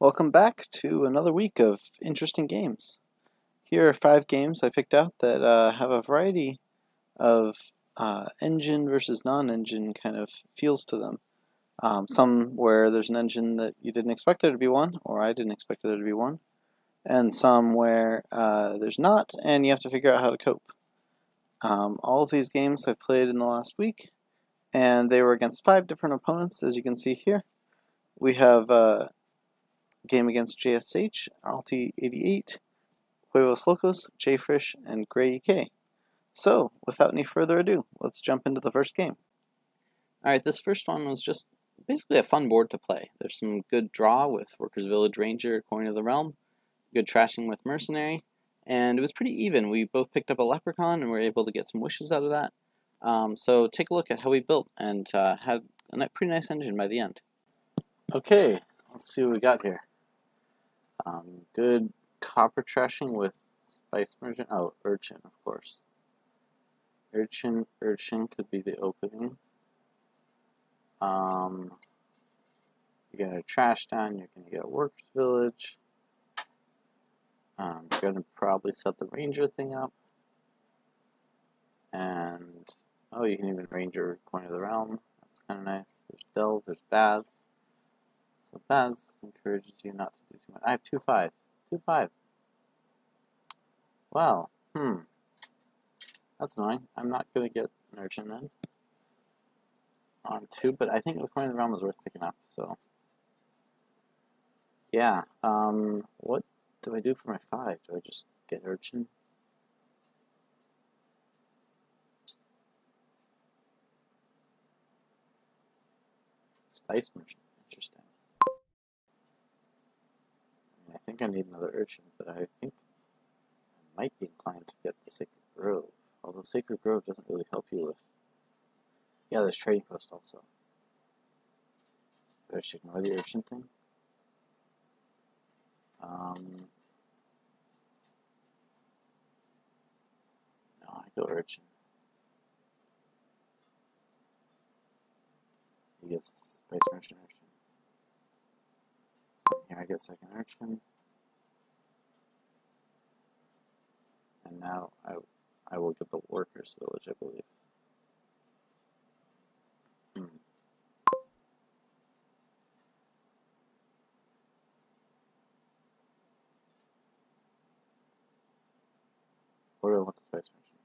Welcome back to another week of interesting games. Here are five games I picked out that uh, have a variety of uh, engine versus non-engine kind of feels to them. Um, some where there's an engine that you didn't expect there to be one, or I didn't expect there to be one, and some where uh, there's not, and you have to figure out how to cope. Um, all of these games I've played in the last week, and they were against five different opponents, as you can see here. We have uh, game against JSH, Alti88, Huevos Locos, Jfrish, and Gray. So, without any further ado, let's jump into the first game. Alright, this first one was just basically a fun board to play. There's some good draw with Workers Village Ranger, Coin of the Realm, good trashing with Mercenary, and it was pretty even. We both picked up a Leprechaun and were able to get some wishes out of that. Um, so take a look at how we built and uh, had a pretty nice engine by the end. Okay, let's see what we got here. Um, good copper trashing with spice merchant. Oh, urchin, of course. Urchin, urchin could be the opening. Um, you're gonna trash down. You're gonna get a workers village. Um, you're gonna probably set the ranger thing up. And oh, you can even ranger coin of the realm. That's kind of nice. There's delve. There's baths. So baths encourages you not to do too much. I have two five. Two five. Well, hmm. That's annoying. I'm not gonna get an urchin then. On two, but I think the coin of the realm is worth picking up, so. Yeah, um, what do I do for my five? Do I just get urchin? Spice merchant, interesting. I think I need another urchin, but I think I might be inclined to get the Sacred Grove. Although Sacred Grove doesn't really help you with... Yeah, there's Trading Post also. Do I just ignore the urchin thing? Um, no, I go urchin. Gets Spice Merchant urchin. Here I get second action. And now I, I will get the workers village, I believe. Hmm. What do I want the spice merchant?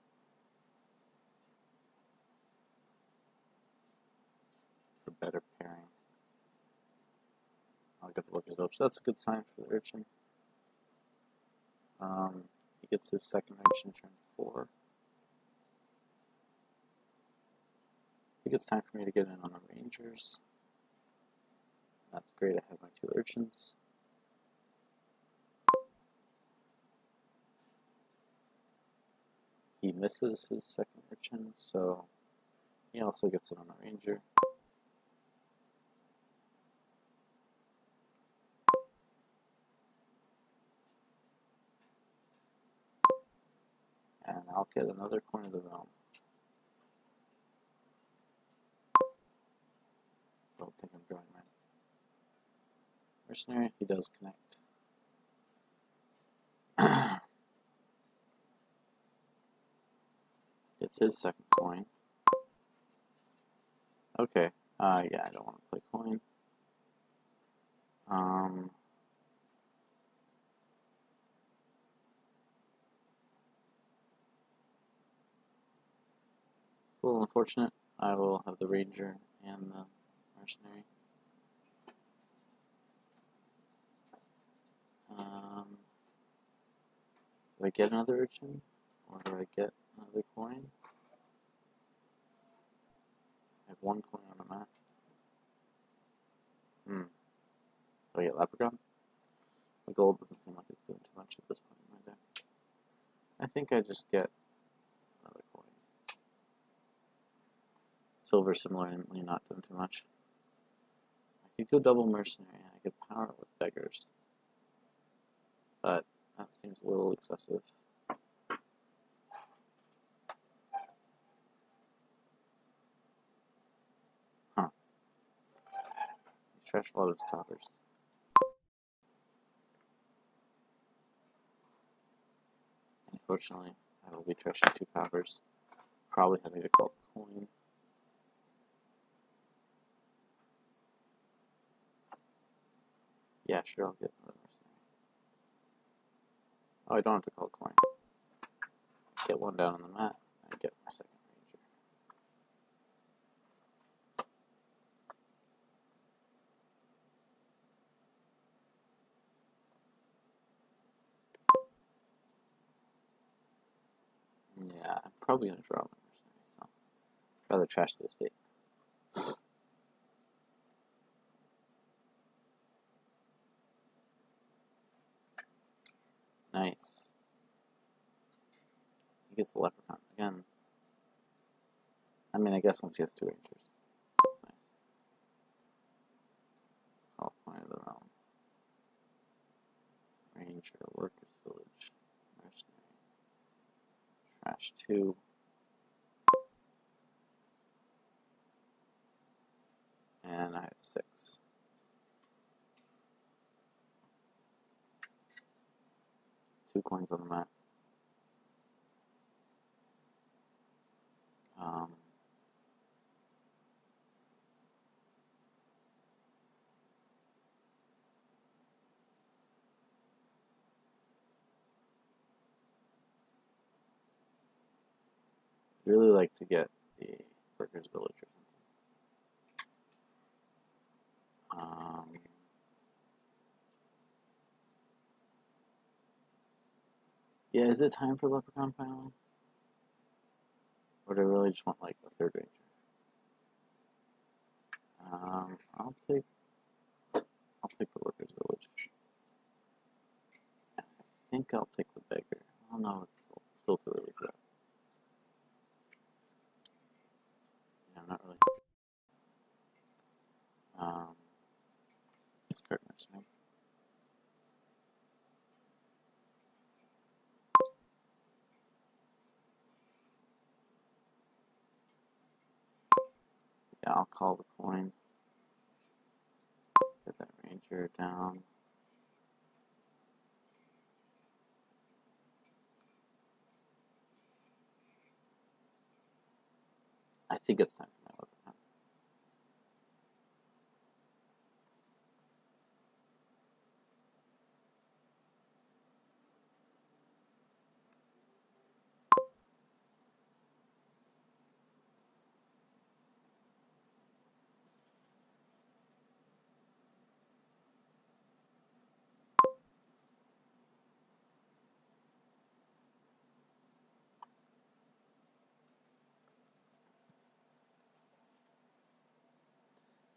For better pairing. Get the workers village. That's a good sign for the urchin. Um, he gets his second urchin turn four. I think it's time for me to get in on the rangers. That's great, I have my two urchins. He misses his second urchin, so he also gets it on the ranger. And I'll get another coin of the realm. Don't think I'm drawing mine. Mercenary, he does connect. It's his second coin. Okay. Uh, yeah, I don't want to play coin. Um, little unfortunate. I will have the ranger and the mercenary. Um, do I get another urchin? Or do I get another coin? I have one coin on the map. Hmm. Do I get Leprechaun? The gold doesn't seem like it's doing too much at this point in my deck. I think I just get Silver similarly not doing too much. I could go double mercenary and I could power it with beggars. But that seems a little excessive. Huh. Trash a lot of his coppers. Unfortunately, I will be trashing two coppers. Probably having to call coin. Yeah, sure, I'll get another. Oh, I don't have to call coin. Get one down on the mat and get my second ranger. Yeah, I'm probably gonna draw my so I'd rather trash the estate. Nice. He gets the leprechaun again. I mean, I guess once he has two rangers, that's nice. Call coin of the realm. Ranger, workers village, mercenary. Trash two. And I have six. Two coins on the mat. Um, really like to get the workers village or something. Um, yeah, is it time for leprechaun finally? Or do I really just want like a third ranger? Um, I'll take I'll take the workers village. I think I'll take the beggar. Oh no, it's still too early for that. Yeah, not really. Um, let's card mercenary. Yeah, I'll call the coin. Get that ranger down. I think it's time for my leprechaun.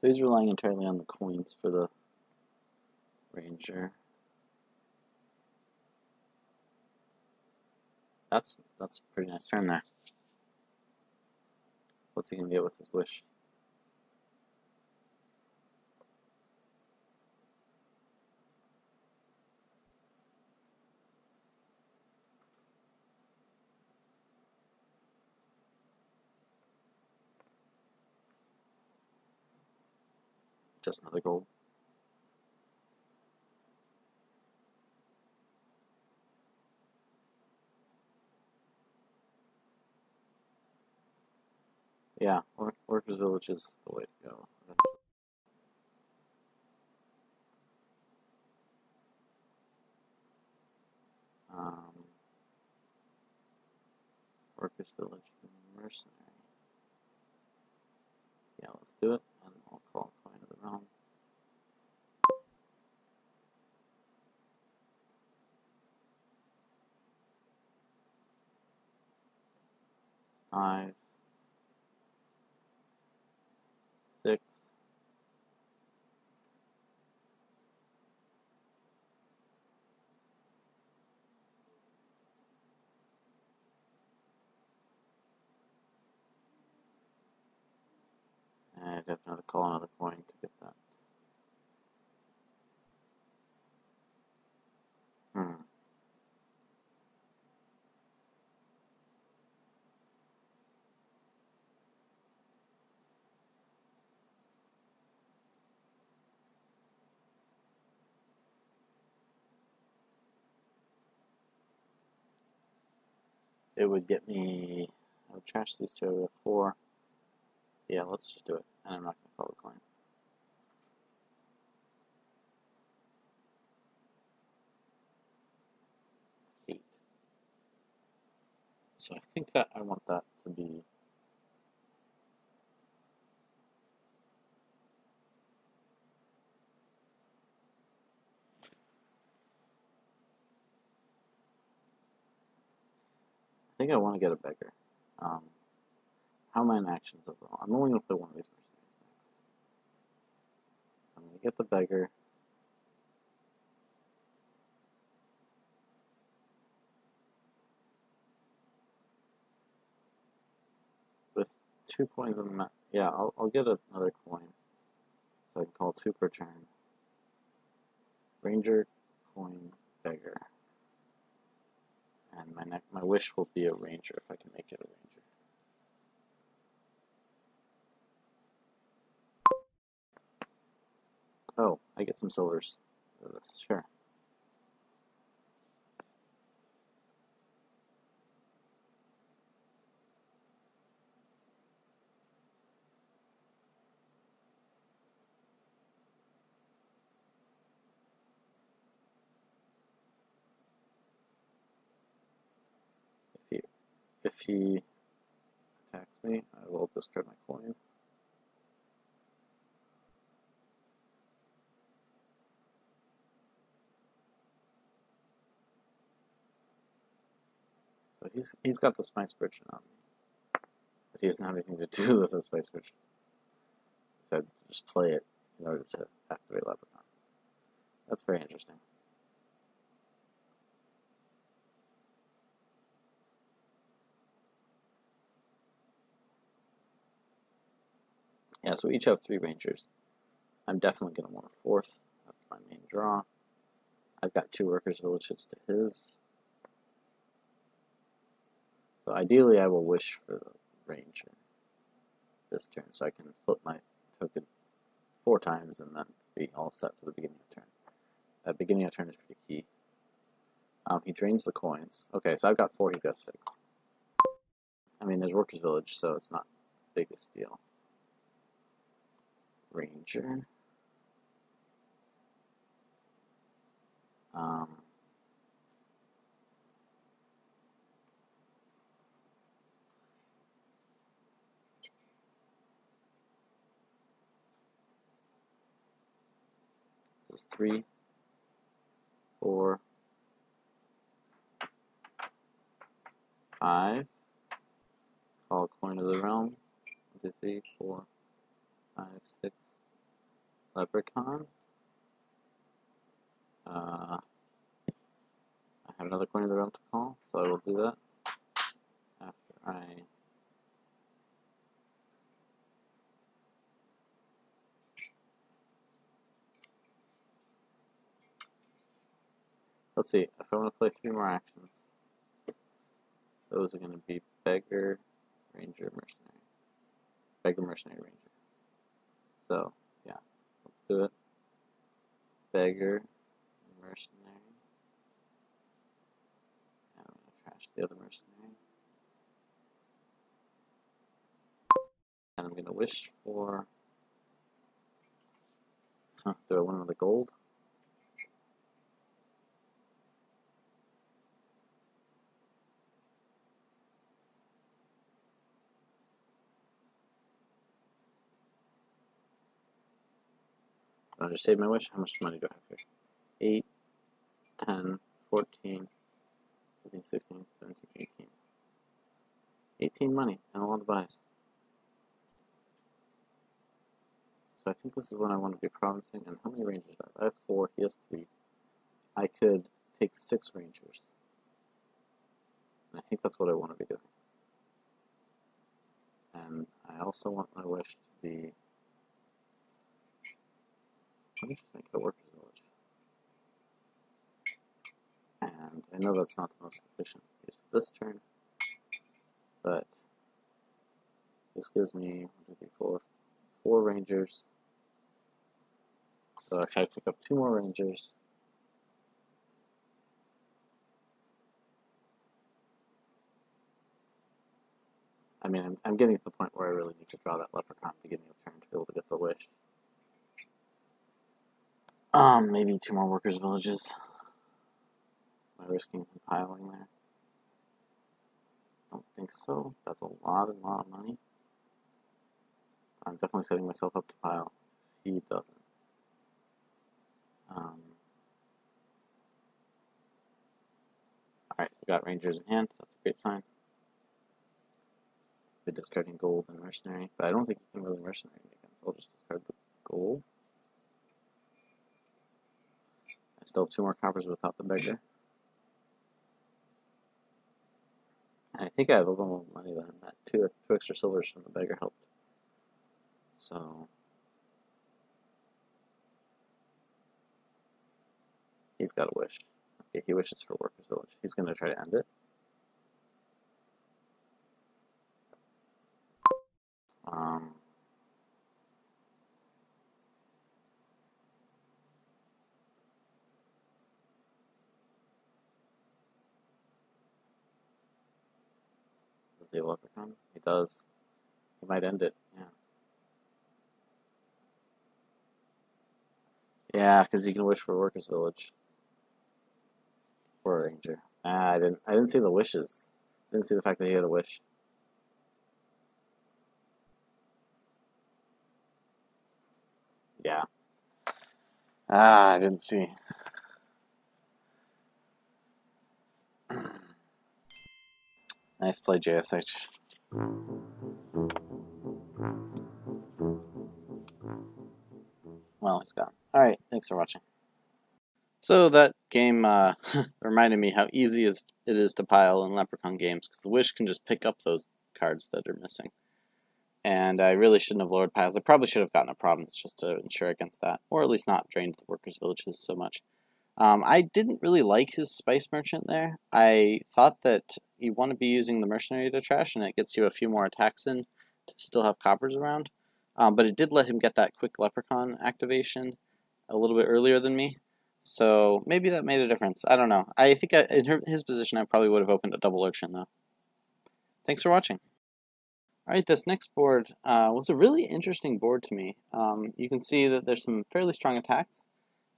So he's relying entirely on the coins for the ranger. That's that's a pretty nice turn there. What's he gonna get with his wish? Just another goal. Yeah, work, Workers Village is the way to go. Um, Workers Village Mercenary. Yeah, let's do it, and we'll call Realm. Five, six, I'd have another call another coin to get that. Hmm. It would get me. I would trash these two. Would four. Yeah, let's just do it. And I'm not going to call a coin. Eight. So I think that I want that to be. Think I want to get a beggar. Um, how am I in actions overall? I'm only going to play one of these mercenaries next. So I'm going to get the beggar. With two coins in the map. Yeah, I'll, I'll get another coin. So I can call two per turn. Ranger, coin, beggar. And my neck, my wish will be a ranger if I can make it a ranger. Oh, I get some silvers for this. Sure. If he if he attacks me, I will discard my coin. So he's he's got the spice merchant on me. But he doesn't have anything to do with the spice merchant. Besides to just play it in order to activate Leprechaun. That's very interesting. Yeah, so we each have three rangers. I'm definitely going to want a fourth. That's my main draw. I've got two workers' villages to his. So ideally, I will wish for the ranger this turn, so I can flip my token four times and then be all set for the beginning of turn. That beginning of turn is pretty key. Um, he drains the coins. Okay, so I've got four, he's got six. I mean, there's Workers' Village, so it's not the biggest deal. Ranger. Um, this is three, four, five. Call coin of the realm. One, two, three, four, five, six. Leprechaun. Uh, I have another coin of the realm to call, so I will do that after I. Let's see, if I want to play three more actions, those are going to be Beggar, Ranger, Mercenary. Beggar, Mercenary, Ranger. So, yeah, let's do it. Beggar, Mercenary. And I'm to trash the other Mercenary. And I'm to wish for. Huh, do I want another gold? I'll just save my wish. How much money do I have here? 8, 10, 14, 15, 16, 17, 18. 18 money and a lot of buys. So I think this is what I want to be provincing. And how many rangers do I have? I have 4, he has 3. I could take 6 rangers. And I think that's what I want to be doing. And I also want my wish to be make it a workers village. And I know that's not the most efficient use of this turn, but this gives me one, two, three, four, four rangers. So if I pick up two more rangers, I mean, I'm, I'm getting to the point where I really need to draw that leprechaun to give me a turn to be able to get the wish. Um, maybe two more workers' villages. Am I risking piling there? Don't think so. That's a lot, a lot of money. I'm definitely setting myself up to pile. He doesn't. Um, Alright, we got Rangers in hand. That's a great sign. Be discarding gold and mercenary, but I don't think you can really mercenary again, so I'll just discard the gold. I still have two more coppers without the beggar. And I think I have a little more money than that. Two, two extra silvers from the beggar helped. So he's got a wish. Okay, he wishes for Workers Village. He's gonna try to end it. Um, does he have? He does. He might end it. Yeah. Yeah, because he can wish for Workers Village. Or Ranger. Ah, I didn't. I didn't see the wishes. I didn't see the fact that he had a wish. Yeah. Ah, I didn't see. Nice play, JSH. Well, he's gone. Alright, thanks for watching. So that game uh, reminded me how easy it is to pile in Leprechaun games, because the Wish can just pick up those cards that are missing. And I really shouldn't have lowered piles. I probably should have gotten a province just to ensure against that, or at least not drained the workers' villages so much. Um, I didn't really like his Spice Merchant there. I thought that you want to be using the Mercenary to trash, and it gets you a few more attacks in to still have coppers around. Um, but it did let him get that quick Leprechaun activation a little bit earlier than me. So maybe that made a difference. I don't know. I think I, in her, his position, I probably would have opened a double urchin, though. Thanks for watching. Alright, this next board uh, was a really interesting board to me. Um, you can see that there's some fairly strong attacks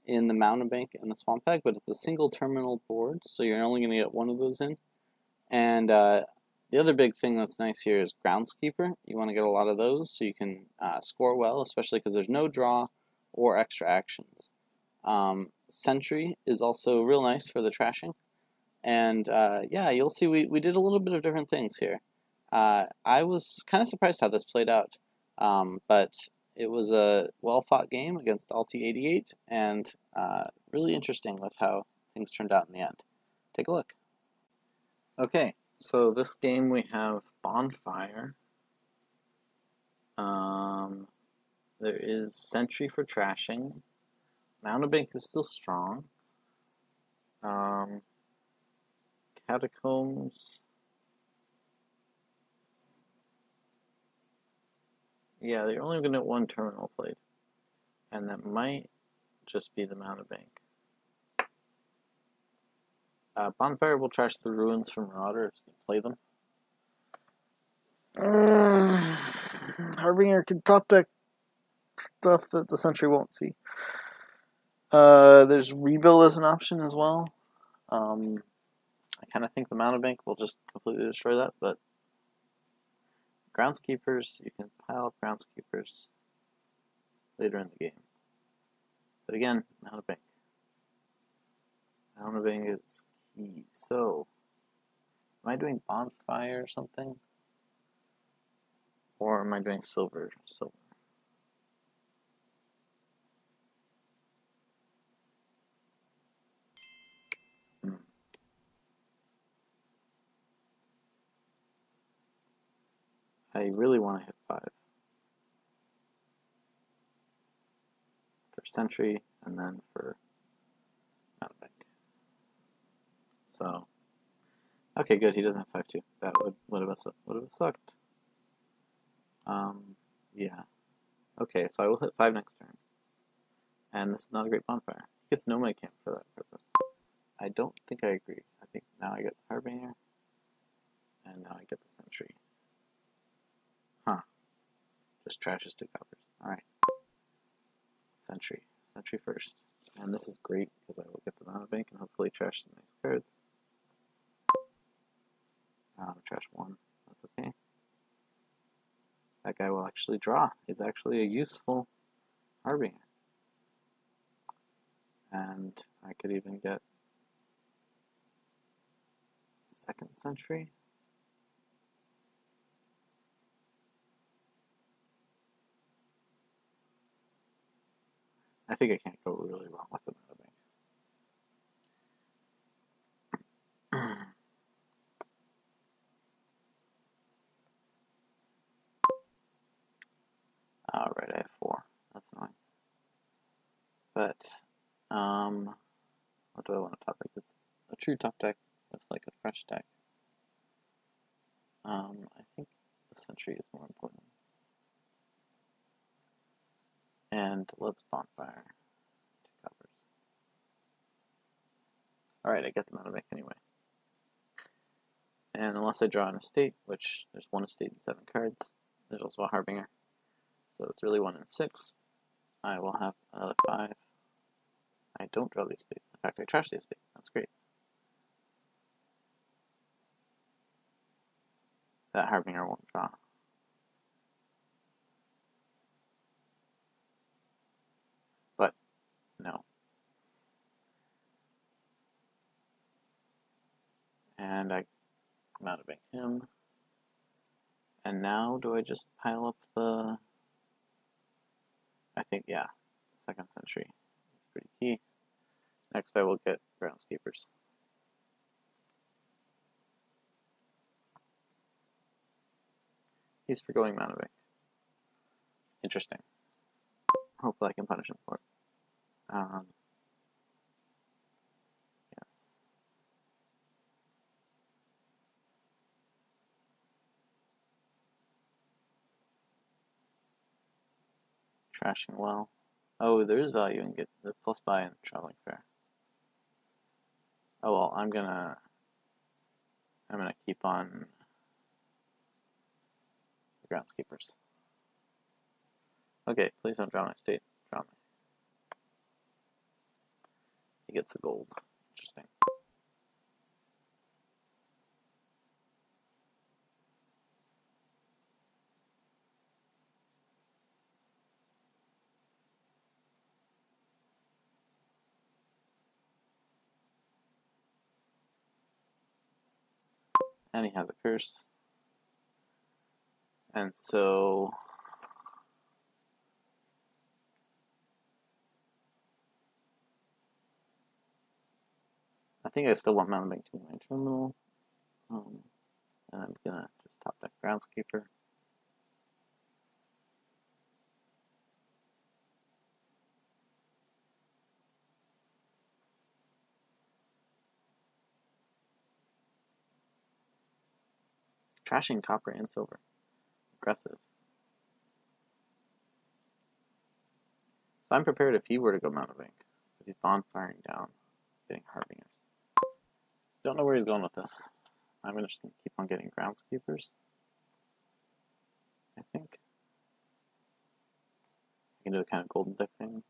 in the Mountebank and the Swamp Hag, but it's a single terminal board, so you're only going to get one of those in. And uh, the other big thing that's nice here is Groundskeeper. You want to get a lot of those so you can uh, score well, especially because there's no draw or extra actions. Um, Sentry is also real nice for the trashing. And uh, yeah, you'll see we, we did a little bit of different things here. Uh, I was kind of surprised how this played out, um, but it was a well fought game against Alti 88 and uh, really interesting with how things turned out in the end. Take a look. Okay, so this game we have Bonfire. Um, there is Sentry for trashing. Mountebank is still strong. Um, Catacombs. Yeah, they're only going to get one terminal plate. And that might just be the Mountebank. Uh, Bonfire will trash the ruins from Marauder if you play them. Uh, Harbinger can top deck stuff that the Sentry won't see. Uh, there's rebuild as an option as well. Um, I kind of think the Mountebank will just completely destroy that, but groundskeepers, you can pile up groundskeepers later in the game. But again, Mountebank. Mountebank is key. So, am I doing bonfire or something? Or am I doing silver? Silver. I really want to hit five. For Sentry and then for Mountebank. So, okay, good. He doesn't have five two. That would would have would have sucked. Um, yeah. Okay, so I will hit five next turn, and this is not a great bonfire. He gets no Nomad Camp for that purpose. I don't think I agree. I think now I get the Harbinger, and now I get the Sentry. Just trashes two coppers. Alright. Sentry. Sentry first. And this is great because I will get the Mountebank and hopefully trash some nice cards. Um, trash one. That's okay. That guy will actually draw. He's actually a useful Harbinger. And I could even get second sentry. I think I can't go really wrong with the mana bank. Alright, I have four. That's annoying. But, um, what do I want to top deck? It's a true top deck with like a fresh deck. Um, I think the Sentry is more important. And let's bonfire two. Alright, I get them out of bank anyway. And unless I draw an estate, which there's one estate and seven cards, there's also a Harbinger. So it's really one in six. I will have another five. I don't draw the estate. In fact, I trash the estate. That's great. That Harbinger won't draw. But, no. And I of him. And now, do I just pile up the... I think, yeah, second Sentry. is pretty key. Next I will get groundskeepers. He's for going Mountebank. Interesting. Hopefully I can punish him for it. Um, Trashing well. Oh, there is value in get the plus buy in traveling fair. Oh well, I'm gonna I'm gonna keep on the groundskeepers. Okay, please don't draw my state. Draw me. He gets the gold. Interesting. And he has a curse. And so I think I still want Mountebank to be my terminal. Um, and I'm gonna just top deck Groundskeeper. Trashing copper and silver. Aggressive. So I'm prepared if he were to go Mountebank. But he's bonfiring down, getting Harbingers. Don't know where he's going with this. I'm just going to keep on getting groundskeepers. I think. I can do a kind of golden deck thing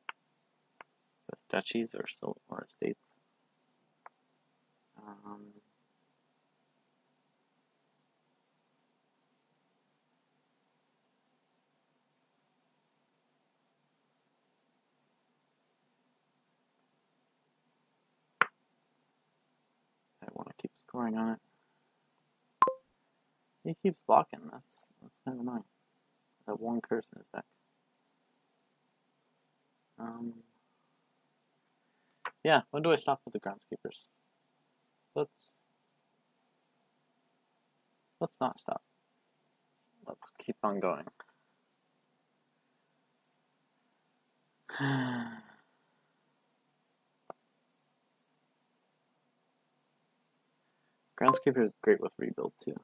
with duchies or or estates. Um, scoring on it. He keeps blocking. That's that's kind of annoying. That one curse in his deck. Um. Yeah. When do I stop with the groundskeepers? Let's. Let's not stop. Let's keep on going. Groundskeeper is great with rebuild too.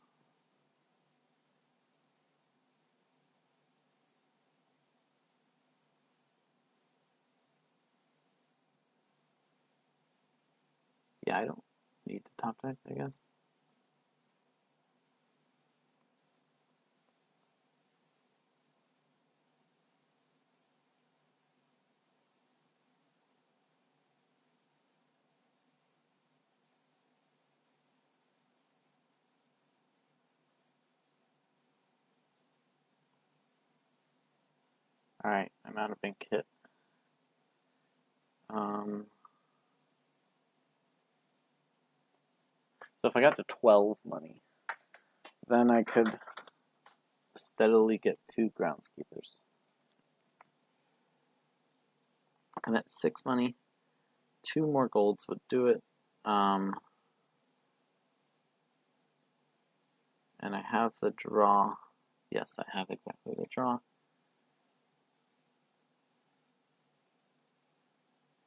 Yeah, I don't need to top deck, I guess. Alright, I'm out of ink hit. Um, so if I got to 12 money, then I could steadily get two groundskeepers. And at 6 money, two more golds would do it. Um, and I have the draw. Yes, I have exactly the draw.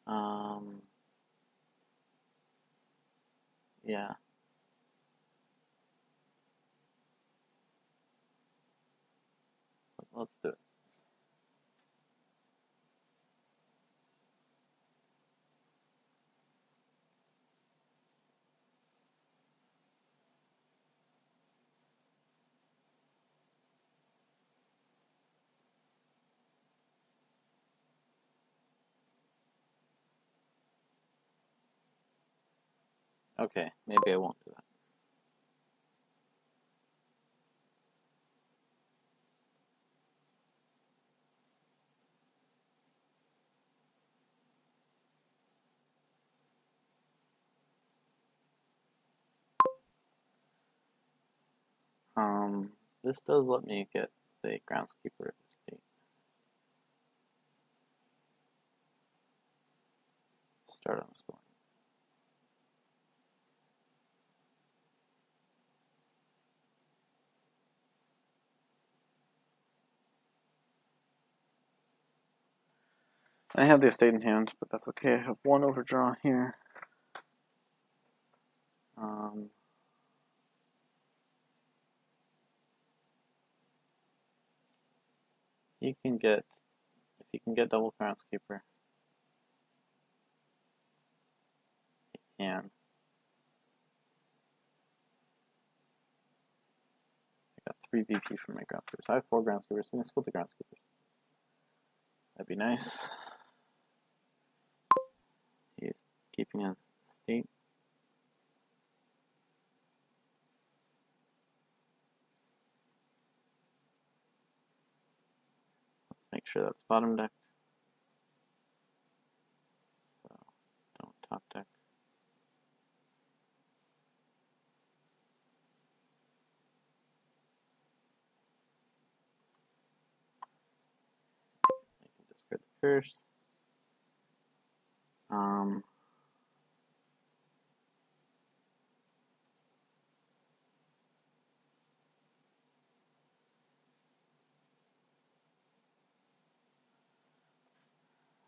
Um, yeah. Let's do it. Okay, maybe I won't do that. Um, this does let me get, say, groundskeeper estate. Start on the scoring. I have the estate in hand, but that's okay. I have one overdraw here. Um, you can get, if you can get double groundskeeper, you can. I got three VP from my groundskeepers. I have four groundskeepers. We can split the groundskeepers. That'd be nice. He's keeping us state. Let's make sure that's bottom deck. So don't top deck. You can discard the curse. Um,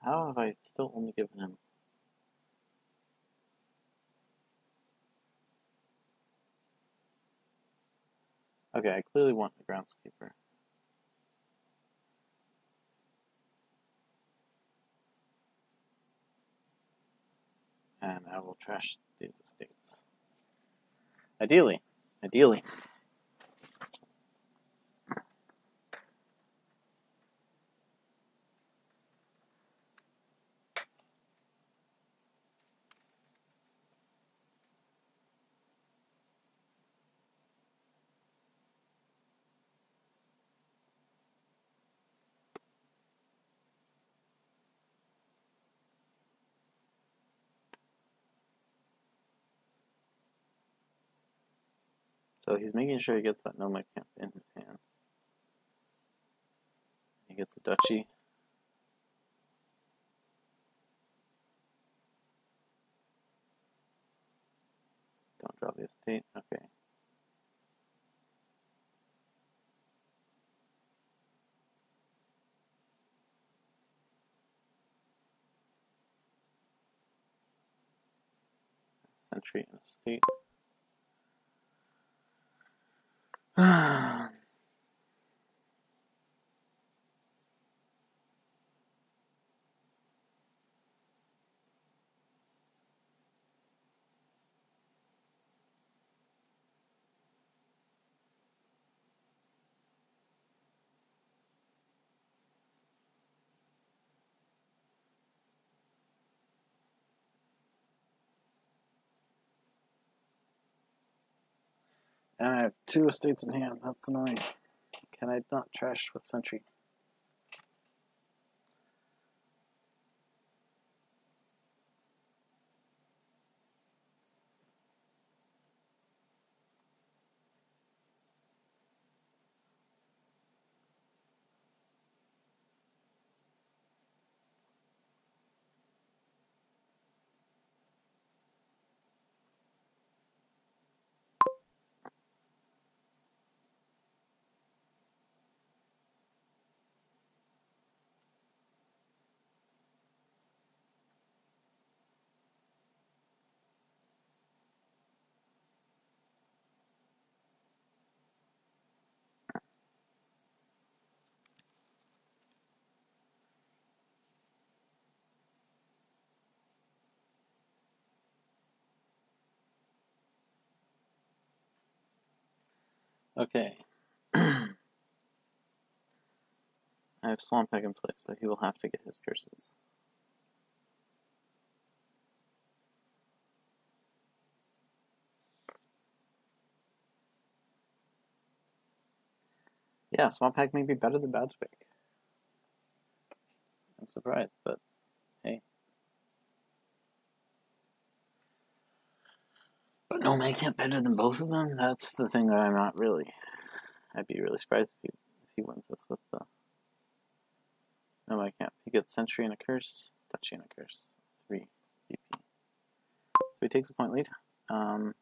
how have I still only given him? Okay, I clearly want the groundskeeper. And I will trash these estates. Ideally, ideally. So he's making sure he gets that Nomad Camp in his hand. He gets a duchy. Don't draw the estate. Okay. Sentry and estate. 啊 And I have two estates in hand. That's annoying. Can I not trash with Sentry? Okay. I have Swamp Hag in place, so he will have to get his curses. Yeah, Swamp Hag may be better than Badgepick. I'm surprised, but hey. But no Magnet better than both of them? That's the thing that I'm not really. I'd be really surprised if he, if he wins this with the. No, I can't. He gets Sentry and a Curse, Duchy and a Curse. Three VP. So he takes a point lead. Um,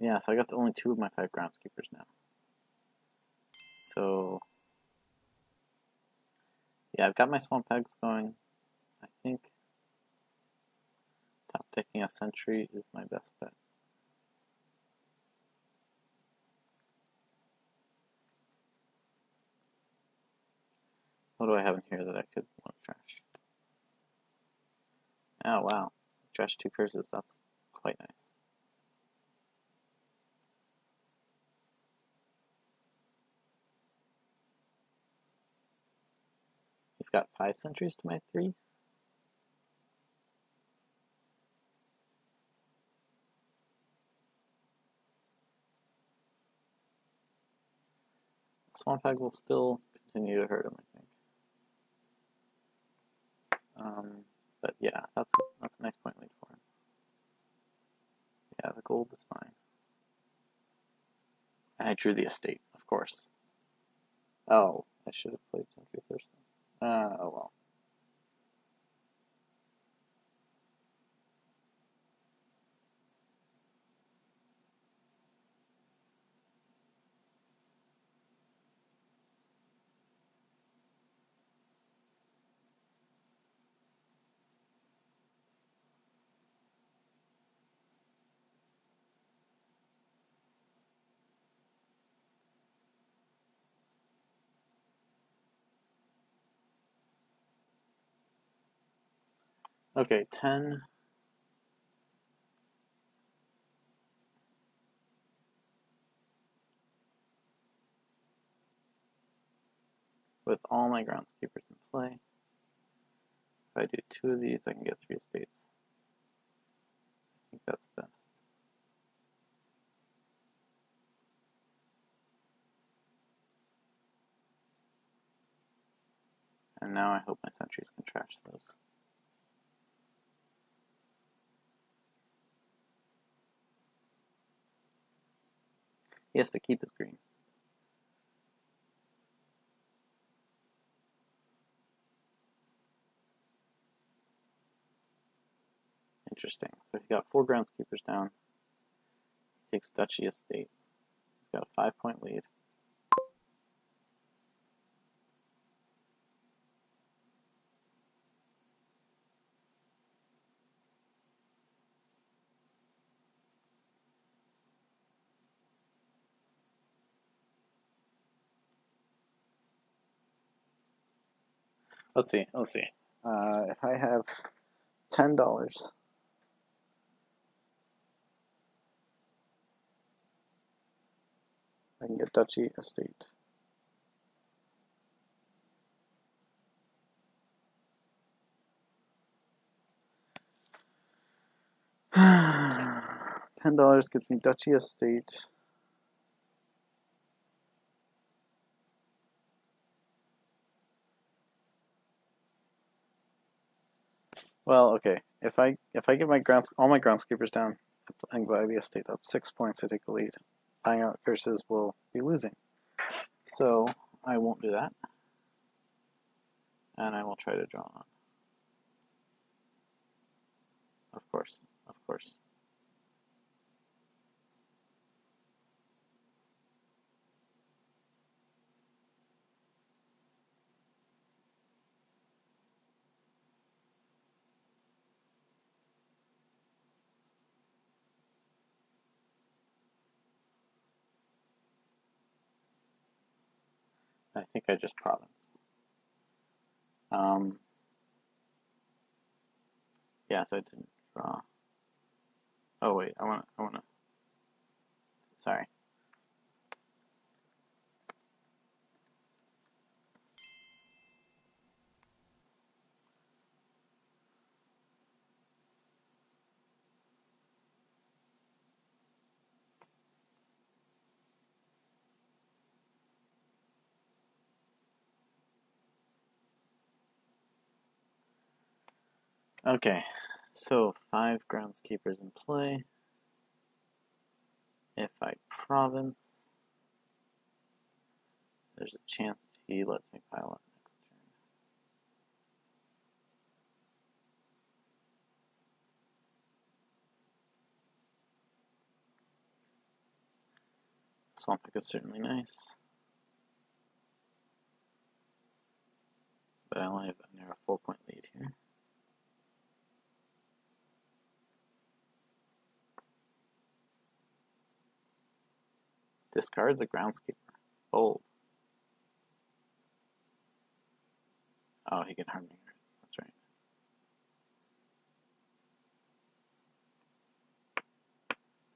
Yeah, so I got the only two of my five groundskeepers now. So, yeah, I've got my swamp hags going. I think top decking a sentry is my best bet. What do I have in here that I could want to trash? Oh, wow. Trash two curses, that's quite nice. He's got five sentries to my three. Swamp Hag will still continue to hurt him, I think. Um, but yeah, that's that's a nice point lead for him. Yeah, the gold is fine. I drew the estate, of course. Oh, I should have played Sentry first. Uh, oh well. Okay, 10. With all my groundskeepers in play. If I do two of these, I can get three states. I think that's best. And now I hope my sentries can trash those. He has to keep his green. Interesting. So he got four groundskeepers down. He takes Duchy Estate. He's got a five point lead. Let's see. Let's see. Uh, if I have ten dollars, I can get Duchy Estate. Ten dollars gets me Duchy Estate. Well, okay. If I if I get my grounds all my groundskeepers down, playing by the estate. That's six points. I take the lead. Buying out curses will be losing. So I won't do that. And I will try to draw on. Of course, of course. I think I just province. Um, yeah, so I didn't draw. Oh wait, I wanna, I wanna. Sorry. Okay, so five groundskeepers in play. If I province, there's a chance he lets me pile up next turn. Swamp Pick is certainly nice. But I only have a narrow four point lead here. Discards a groundskeeper. Bold. Oh, he can harm me. That's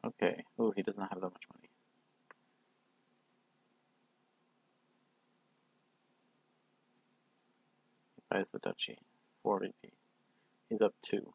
right. Okay. Oh, he does not have that much money. He buys the duchy. 40p. He's up two.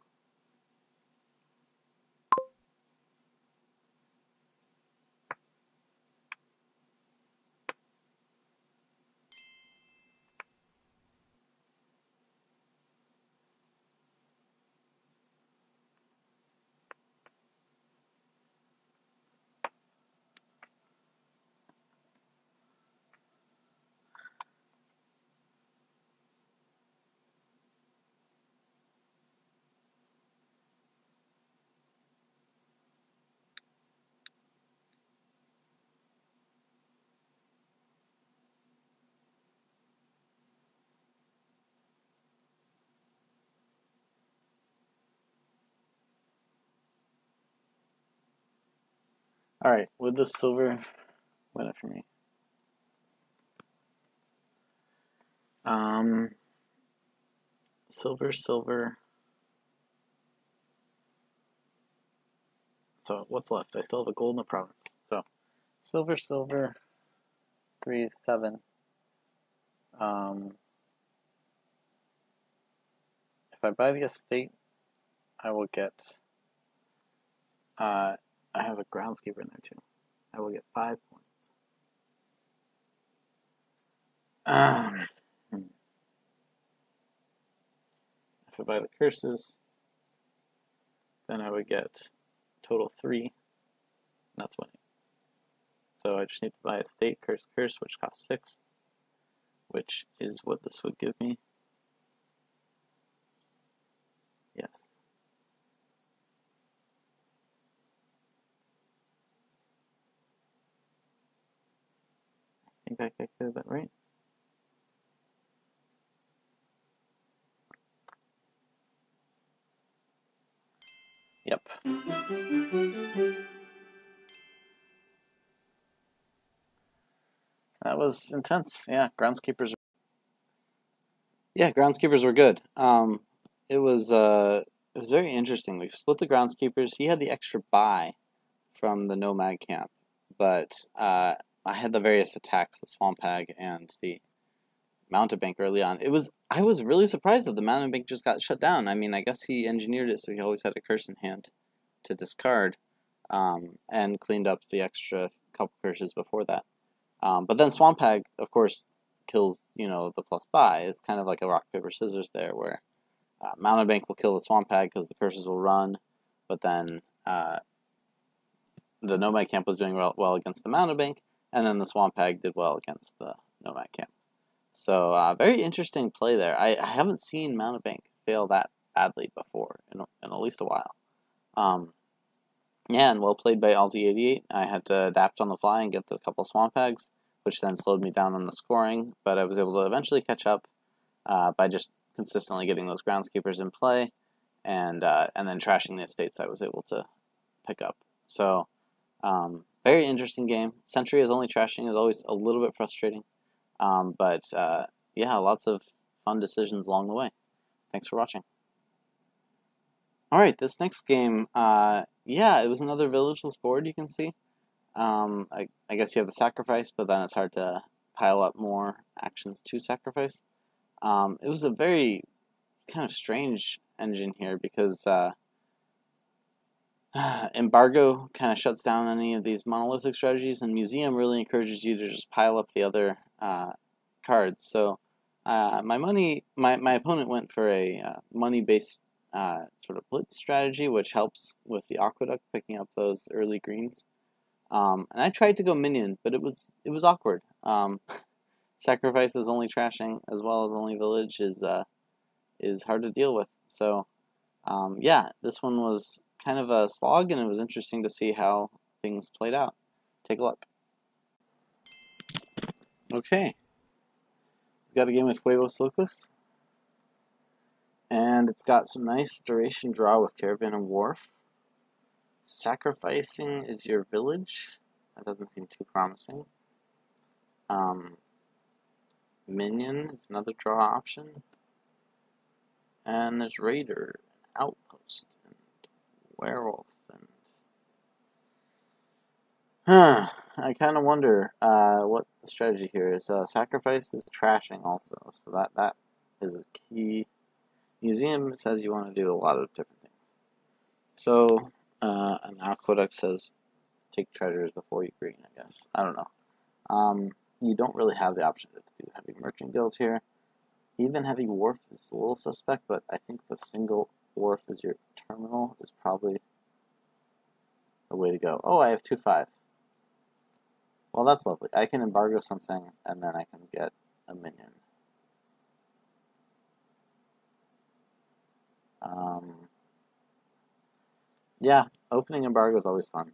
All right, would the silver win it for me? Um, silver, silver. So what's left? I still have a gold in the province. So silver, silver, three, seven. Um, if I buy the estate, I will get. Uh, I have a groundskeeper in there too. I will get five points. Um, if I buy the curses, then I would get total three, and that's winning. So I just need to buy a state curse curse, which costs six, which is what this would give me. Yes. Think I calculated that right. Yep. That was intense. Yeah, groundskeepers. Yeah, groundskeepers were good. Um, it was uh, it was very interesting. We split the groundskeepers. He had the extra buy from the nomad camp, but uh, I had the various attacks, the swamp hag and the mountebank early on. It was I was really surprised that the mountebank just got shut down. I mean, I guess he engineered it so he always had a curse in hand to discard, um, and cleaned up the extra couple curses before that. Um, but then swamp hag, of course, kills you know the plus buy. It's kind of like a rock paper scissors there, where uh, mountebank will kill the swamp hag because the curses will run, but then uh, the Nomad camp was doing well, well against the Mountebank, and then the Swamp Hag did well against the Nomad camp. So uh, very interesting play there. I, I haven't seen Mountebank fail that badly before in, in at least a while. Um, yeah, and well played by Alti88. I had to adapt on the fly and get the couple Swamp Hags, which then slowed me down on the scoring, but I was able to eventually catch up uh, by just consistently getting those groundskeepers in play and uh, and then trashing the estates I was able to pick up. So um, very interesting game. Sentry is only trashing is always a little bit frustrating, um, but uh, yeah, lots of fun decisions along the way. Thanks for watching. All right, this next game, uh, yeah, it was another villageless board. You can see. Um, I, I guess you have the sacrifice, but then it's hard to pile up more actions to sacrifice. Um, it was a very kind of strange engine here because uh, embargo kind of shuts down any of these monolithic strategies, and museum really encourages you to just pile up the other uh, cards. So uh, my money, my, my opponent went for a uh, money based uh, sort of blitz strategy, which helps with the aqueduct picking up those early greens. Um, and I tried to go minion, but it was it was awkward. Um, sacrifice is only trashing as well as only village is uh, is hard to deal with. So um, yeah, this one was kind of a slog, and it was interesting to see how things played out. Take a look. Okay, We've got a game with Huevos Locos, and it's got some nice duration draw with Caravan and Wharf. Sacrificing is your village. That doesn't seem too promising. Um, Minion is another draw option. And there's Raider, Outpost, Werewolf, and... Huh, I kind of wonder uh, what the strategy here is. Uh, sacrifice is trashing also, so that, that is a key. Museum says you want to do a lot of different things. So, uh, an aqueduct says take treasures before you green, I guess. I don't know. Um, you don't really have the option to do heavy merchant guild here. Even heavy wharf is a little suspect, but I think the single wharf as your terminal is probably the way to go. Oh, I have 2-5. Well, that's lovely. I can embargo something, and then I can get a minion. Um, yeah, opening embargo is always fun.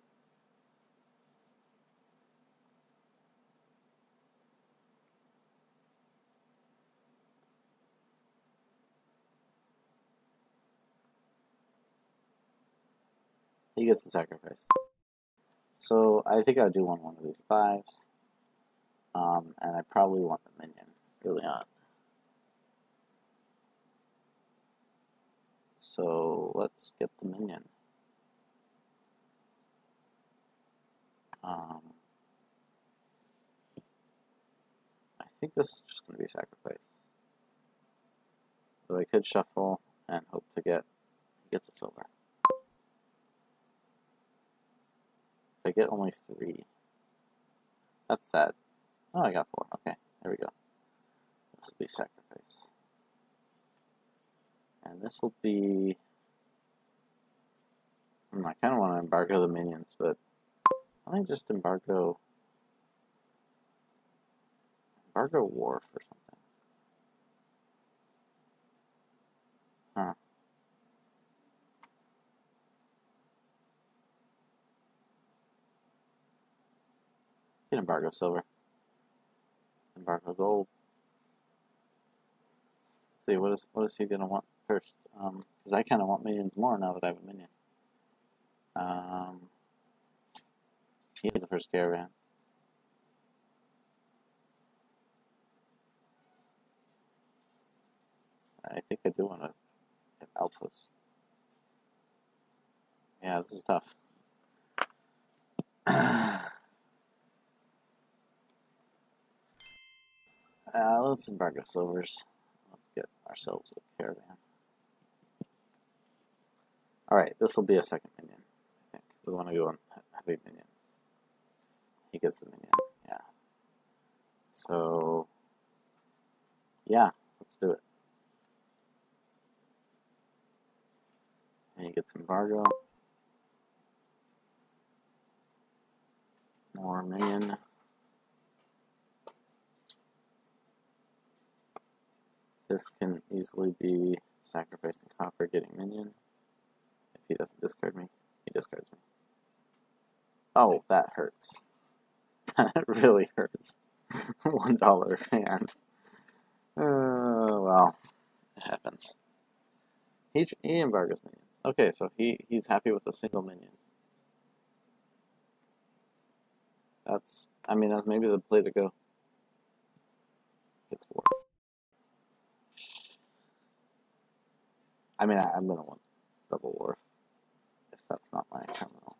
He gets the sacrifice. So I think I'll do one one of these fives. Um, and I probably want the minion early on. So let's get the minion. Um, I think this is just going to be sacrificed. So I could shuffle and hope to get gets a silver. I get only three. That's sad. Oh, I got four. Okay, there we go. This will be sacrifice. And this will be... Hmm, I kind of want to embargo the minions, but let me just embargo... Embargo Wharf or something. Huh. Embargo silver. Embargo gold. Let's see, what is what is he gonna want first? Um, because I kind of want minions more now that I have a minion. Um, he has the first caravan. I think I do want to get outposts. Yeah, this is tough. Uh, let's embargo silvers. Let's get ourselves a caravan. Alright, this will be a second minion. I think. We want to go on heavy minions. He gets the minion, yeah. So, yeah, let's do it. And he gets embargo. more minion. This can easily be sacrificing copper, getting minion. If he doesn't discard me, he discards me. Oh, that hurts. That really hurts. One dollar hand. Uh, well, it happens. He he embargoes minions. Okay, so he he's happy with a single minion. That's I mean that's maybe the play to go. It's war. I mean I, I'm gonna want double wharf if that's not my terminal.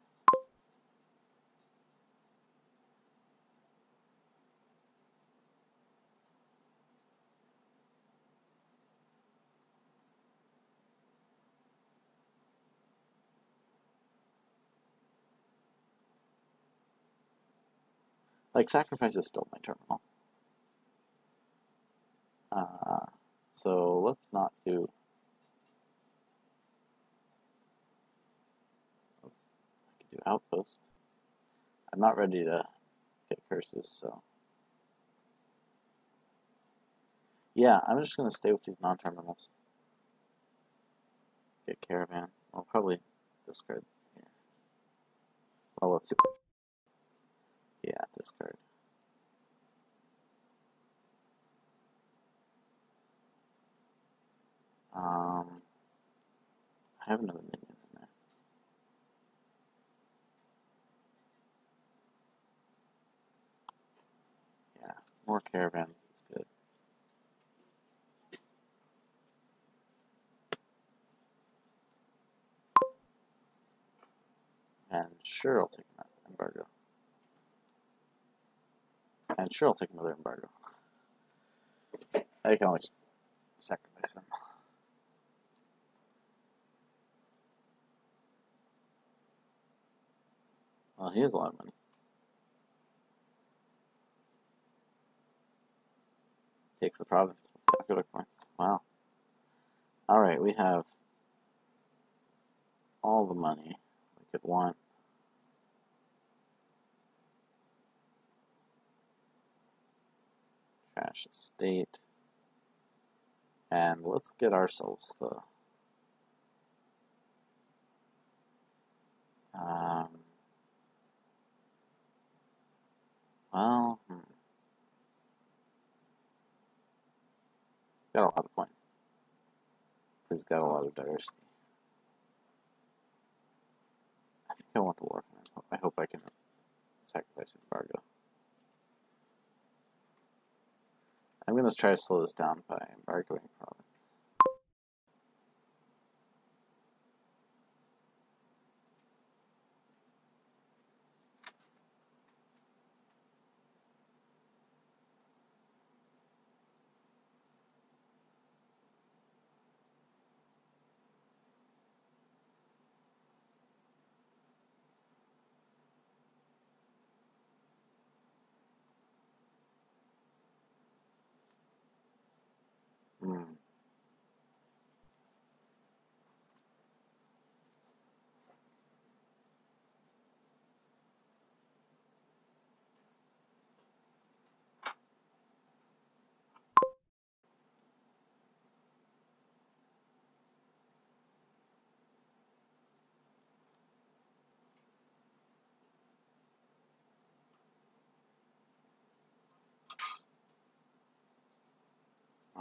Like sacrifice is still my terminal. Uh, so let's not do. Let's, I could do outpost. I'm not ready to get curses, so. Yeah, I'm just gonna stay with these non-terminals. Get caravan. I'll probably discard here. Well, let's see. Yeah, discard. Um, I have another minion in there. Yeah, more caravans is good. And sure, I'll take another embargo. And sure, I'll take another embargo. I can always sacrifice them. Well, he has a lot of money. Takes the province with. Wow. Alright, we have all the money we could want. Trash estate. And let's get ourselves the um well hmm. Got a lot of points. He's got a lot of diversity. I think I want the wharf. I hope I can sacrifice embargo. I'm going to try to slow this down by embargoing province. Hmm.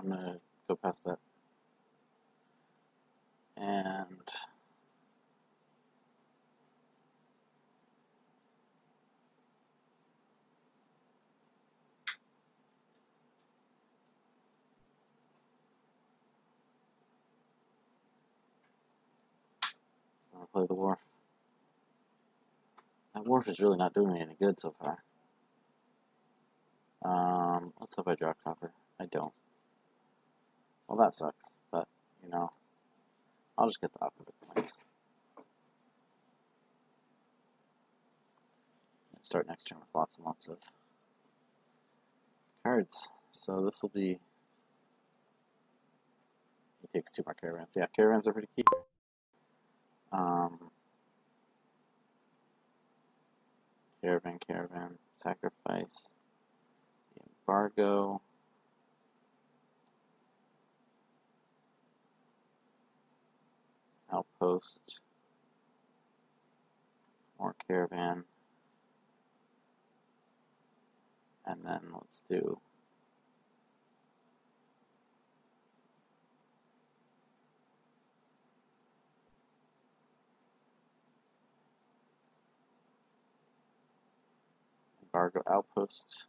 I'm gonna go past that. And gonna play the wharf. That wharf is really not doing me any good so far. Um, let's hope I draw copper. I don't. Well, that sucks, but, you know, I'll just get the opposite points. Start next turn with lots and lots of cards. So this will be. He takes two more caravans. Yeah, caravans are pretty key. Um, Caravan, caravan, sacrifice, embargo. Outpost, more caravan, and then let's do embargo outpost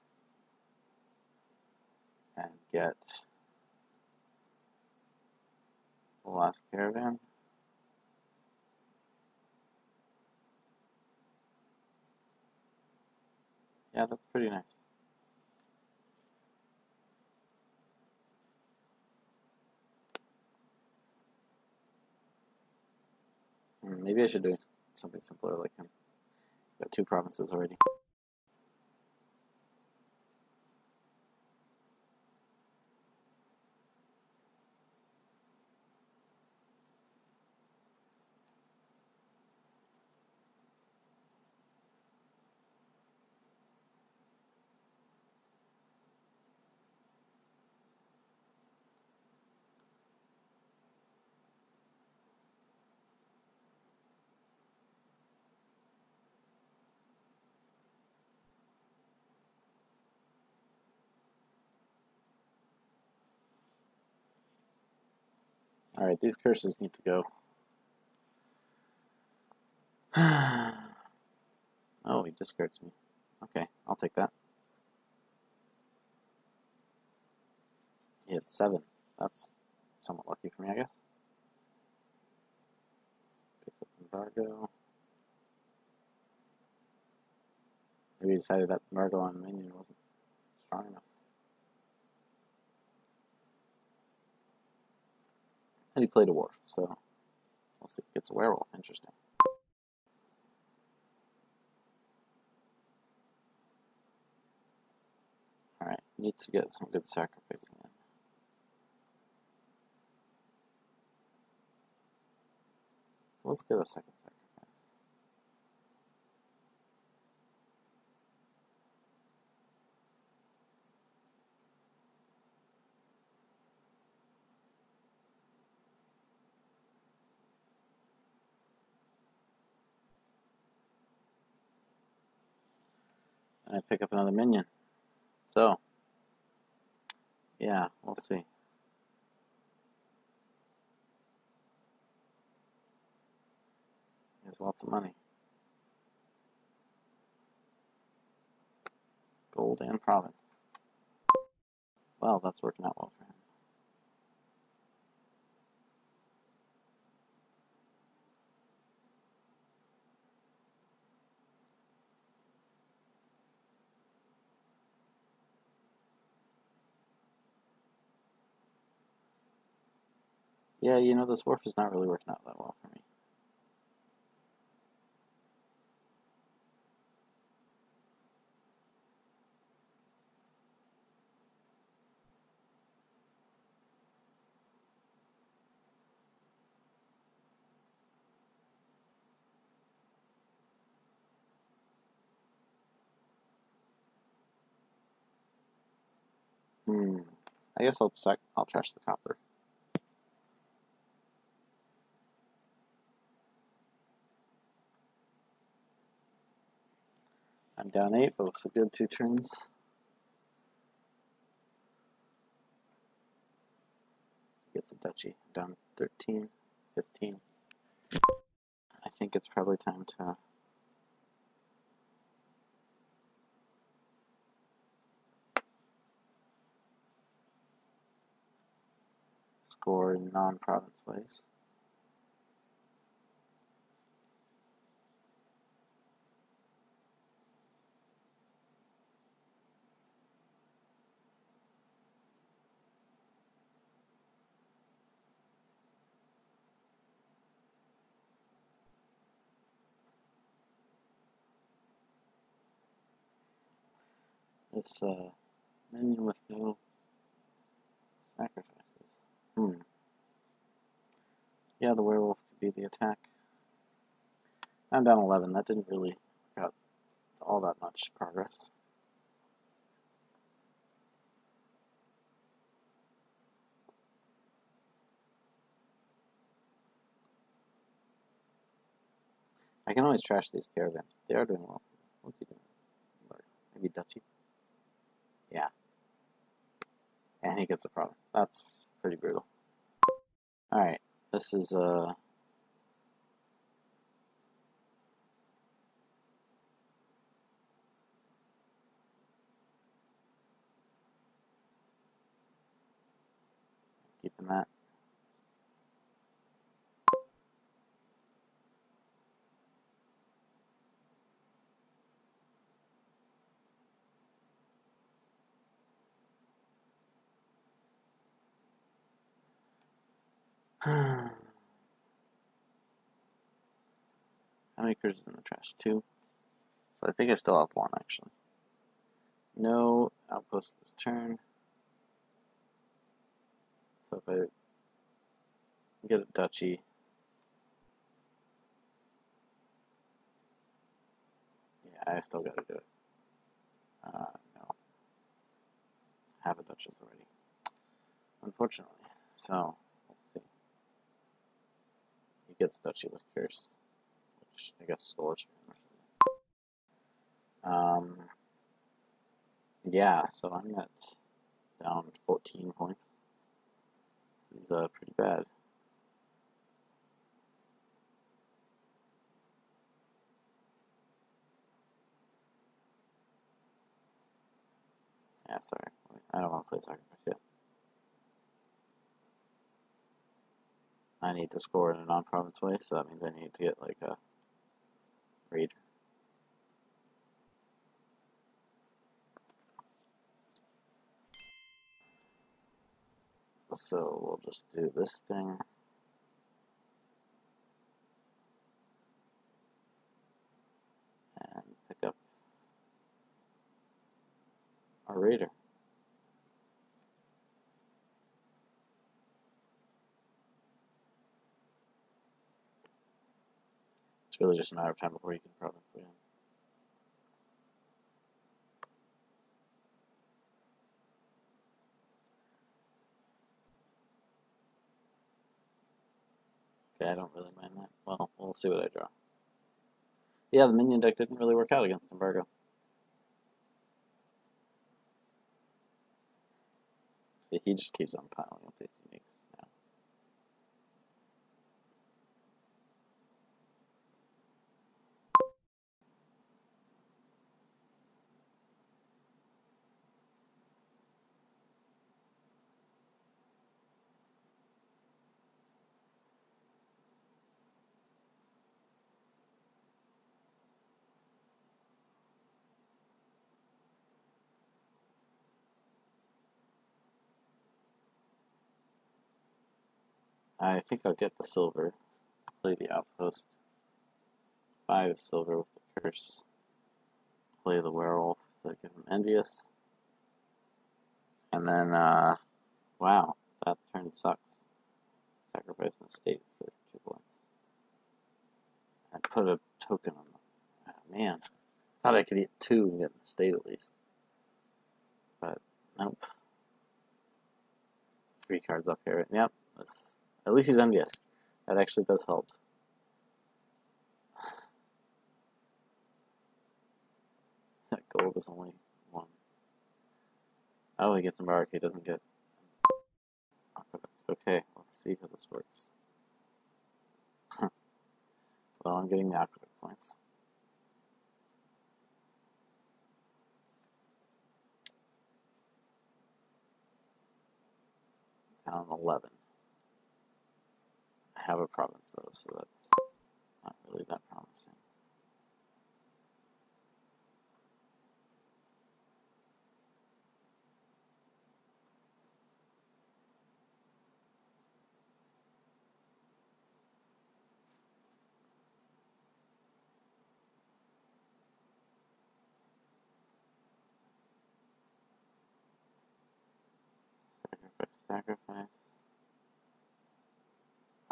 and get the last caravan. Yeah, that's pretty nice. Hmm, Maybe I should do something simpler like him. He's got two provinces already. Alright, these curses need to go. oh, he discards me. Okay, I'll take that. He had seven. That's somewhat lucky for me, I guess. Picks up embargo. Maybe he decided that embargo on minion wasn't strong enough. And he played a dwarf, so we'll see. Gets a werewolf. Interesting. Alright, need to get some good sacrificing in. So let's get a second sacrifice. And I pick up another minion. So, yeah, we'll see. There's lots of money. Gold and province. Well, that's working out well for him. Yeah, you know, this wharf is not really working out that well for me. Hmm. I guess I'll sac- I'll trash the copper. I'm down eight, but with a good two turns. Gets a duchy. Down 13, 15. I think it's probably time to score in non-province ways. This uh, minion with no sacrifices. Hmm. Yeah, the werewolf could be the attack. I'm down 11. That didn't really out all that much progress. I can always trash these caravans, but they are doing well. What's he doing? Maybe Duchy? Yeah. And he gets a province. That's pretty brutal. Alright, this is, uh... Keeping that. How many cruisers in the trash? Two. So I think I still have one actually. No outpost this turn. So if I get a duchy. Yeah, I still gotta do it. Uh, no. Have a duchess already. Unfortunately. So he gets Duchy with Curse, which I guess scores Um, yeah, so I'm at down 14 points. This is uh, pretty bad. Yeah, sorry. I don't want to play Sacrifice yet. I need to score in a non-province way, so that means I need to get like a reader. So we'll just do this thing. And pick up a reader. It's really just a matter of time before you can province again. Okay, I don't really mind that. Well, we'll see what I draw. Yeah, the minion deck didn't really work out against Embargo. He just keeps on piling up these uniques. I think I'll get the silver. Play the outpost. Five silver with the curse. Play the werewolf to give him envious. And then, uh, wow, that turn sucks. Sacrifice an estate for two points. I put a token on them. Oh, man, thought I could eat two and get an estate at least. But, nope. Three cards up here. Yep, this at least he's envious. That actually does help. that gold is only one. Oh, he gets embark. He doesn't get. Okay, let's see how this works. well, I'm getting the aqueduct points. Down 11 have a province though, so that's not really that promising. Sacrifice.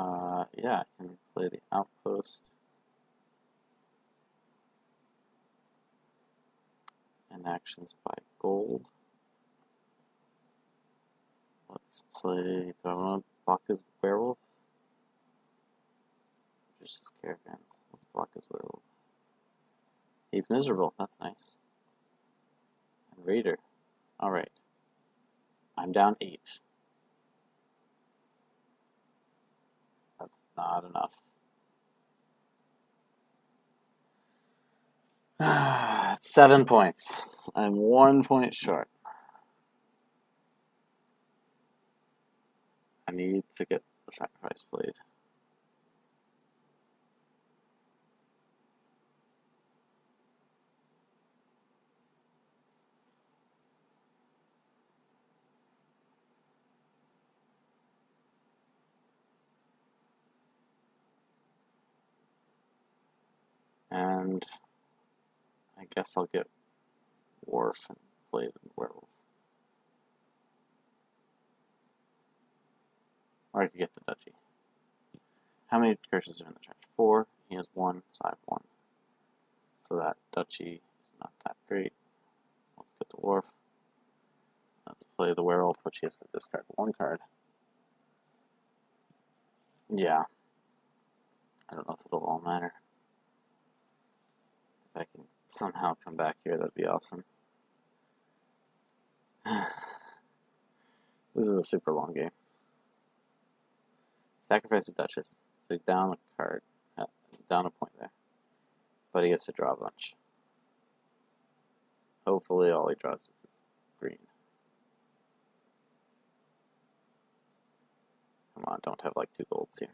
Uh, yeah, I can play the outpost. And actions by gold. Let's play. Do I want to block his werewolf? Just his caravans. Let's block his werewolf. He's miserable. That's nice. And Raider. Alright. I'm down 8. Not enough. Seven points. I'm one point short. I need to get the sacrifice blade. And I guess I'll get Wharf and play the werewolf. Or I could get the duchy. How many curses are in the church? Four. He has one, so I have one. So that duchy is not that great. Let's get the Wharf. Let's play the werewolf, which he has to discard one card. Yeah. I don't know if it'll all matter. If I can somehow come back here, that'd be awesome. this is a super long game. Sacrifice the Duchess. So he's down a card. Uh, down a point there. But he gets to draw a bunch. Hopefully all he draws is green. Come on, don't have like two golds here.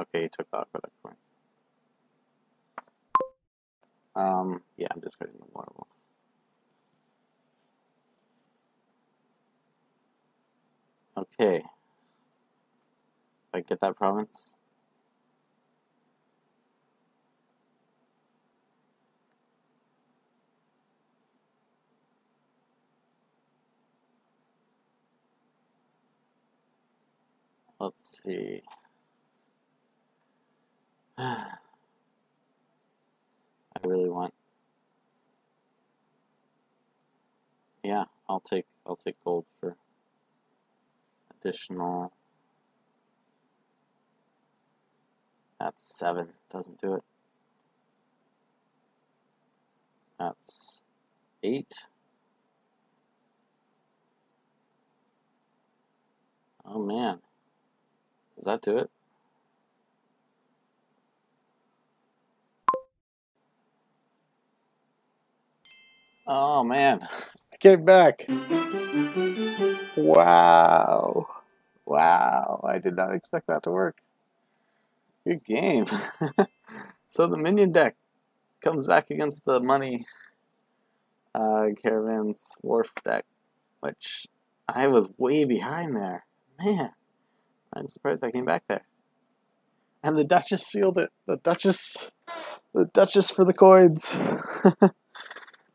Okay, he took the aqueduct points. Um, yeah, I'm discarding the marble. Okay. I get that province. Let's see. I really want. Yeah, I'll take I'll take gold for additional. That's seven. Doesn't do it. That's eight. Oh man. Does that do it? Oh man. I came back. Wow. Wow. I did not expect that to work. Good game. so the minion deck comes back against the money uh, caravans wharf deck, which I was way behind there. Man, I'm surprised I came back there. And the Duchess sealed it. The Duchess, the Duchess for the coins.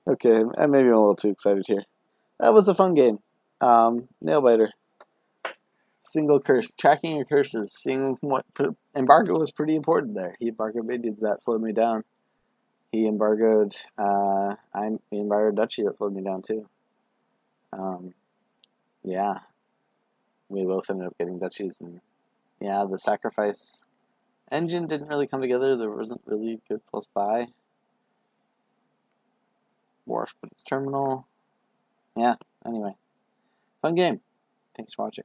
okay, maybe I'm a little too excited here. That was a fun game. Um, Nailbiter. Single curse, tracking your curses, seeing what embargo was pretty important there. He embargoed minions that slowed me down. He embargoed, uh, I embargoed Duchy that slowed me down too. Um, yeah, we both ended up getting duchies, and yeah, the sacrifice engine didn't really come together. There wasn't really good plus buy. Wharf put its terminal. Yeah, anyway. Fun game. Thanks for watching.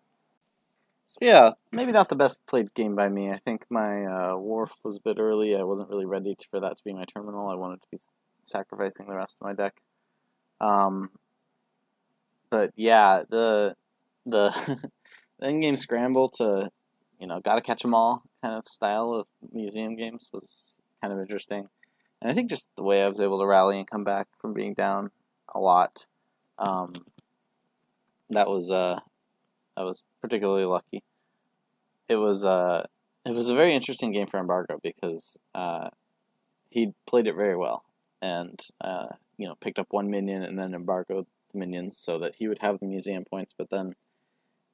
So yeah, maybe not the best played game by me. I think my uh, Wharf was a bit early. I wasn't really ready for that to be my terminal. I wanted to be sacrificing the rest of my deck. Um, but yeah, the the, the in-game scramble to you know gotta catch them all kind of style of museum games was kind of interesting, and I think just the way I was able to rally and come back from being down a lot. Um, that was uh, I was particularly lucky. It was uh, it was a very interesting game for Embargo because uh, he played it very well and uh, you know picked up one minion and then embargoed the minions so that he would have the museum points, but then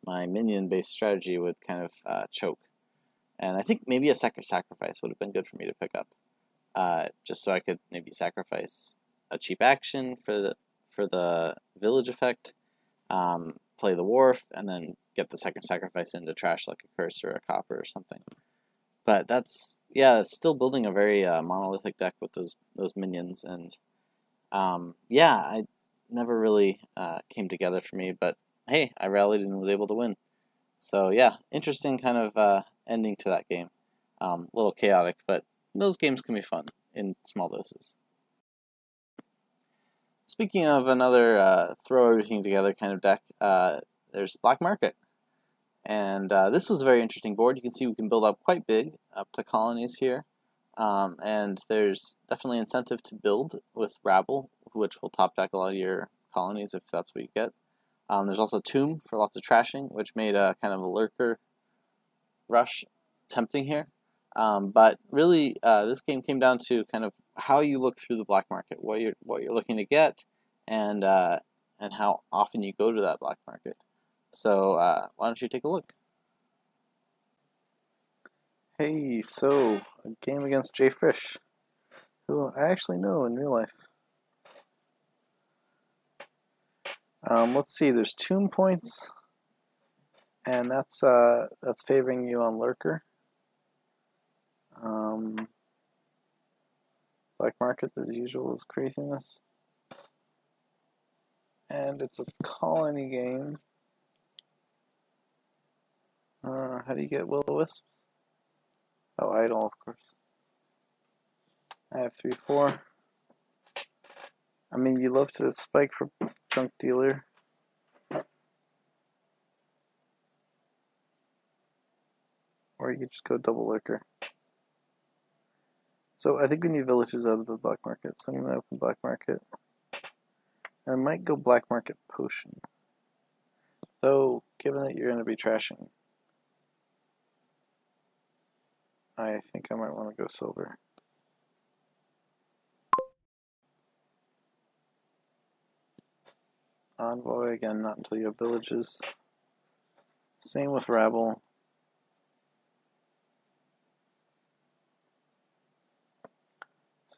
my minion based strategy would kind of uh, choke. And I think maybe a second sacrifice would have been good for me to pick up. Uh, just so I could maybe sacrifice a cheap action for the for the village effect, um, play the wharf, and then get the second sacrifice into trash like a curse or a copper or something. But that's yeah, it's still building a very uh, monolithic deck with those those minions, and um, yeah, I never really uh, came together for me. But hey, I rallied and was able to win. So yeah, interesting kind of uh, ending to that game. Um, a little chaotic, but those games can be fun in small doses. Speaking of another uh, throw everything together kind of deck, uh, there's Black Market. And uh, this was a very interesting board. You can see we can build up quite big, up to colonies here. Um, and there's definitely incentive to build with Rabble, which will top deck a lot of your colonies if that's what you get. Um, there's also Tomb for lots of trashing, which made a kind of a lurker rush tempting here. Um, but really, uh, this game came down to kind of how you look through the black market, what you're what you're looking to get, and uh, and how often you go to that black market. So uh, why don't you take a look? Hey, so a game against Jay Fish, who I actually know in real life. Um, let's see. There's tomb points, and that's uh, that's favoring you on lurker. Um, black market, as usual, is craziness, and it's a colony game. Uh, how do you get will o wisps? Oh, Idol, of course. I have three, four. I mean, you love to spike for junk dealer. Or you could just go double lurker. So I think we need villages out of the black market. So I'm going to open black market. I might go black market potion. Though, given that you're going to be trashing, I think I might want to go silver. Envoy, again, not until you have villages. Same with Rabble.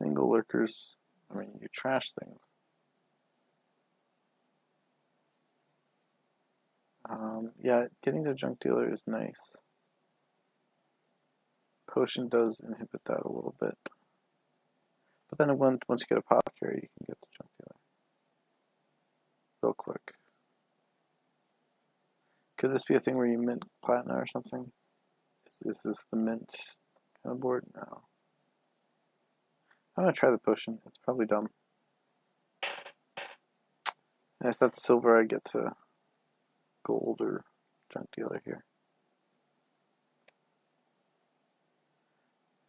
Single lurkers, I mean, you trash things. Um, yeah, getting to junk dealer is nice. Potion does inhibit that a little bit. But then once, once you get a apothecary, you can get the junk dealer. Real quick. Could this be a thing where you mint platinum or something? Is, is this the mint kind of board? No. I'm gonna try the potion. It's probably dumb. And if that's silver, I get to gold or junk dealer here.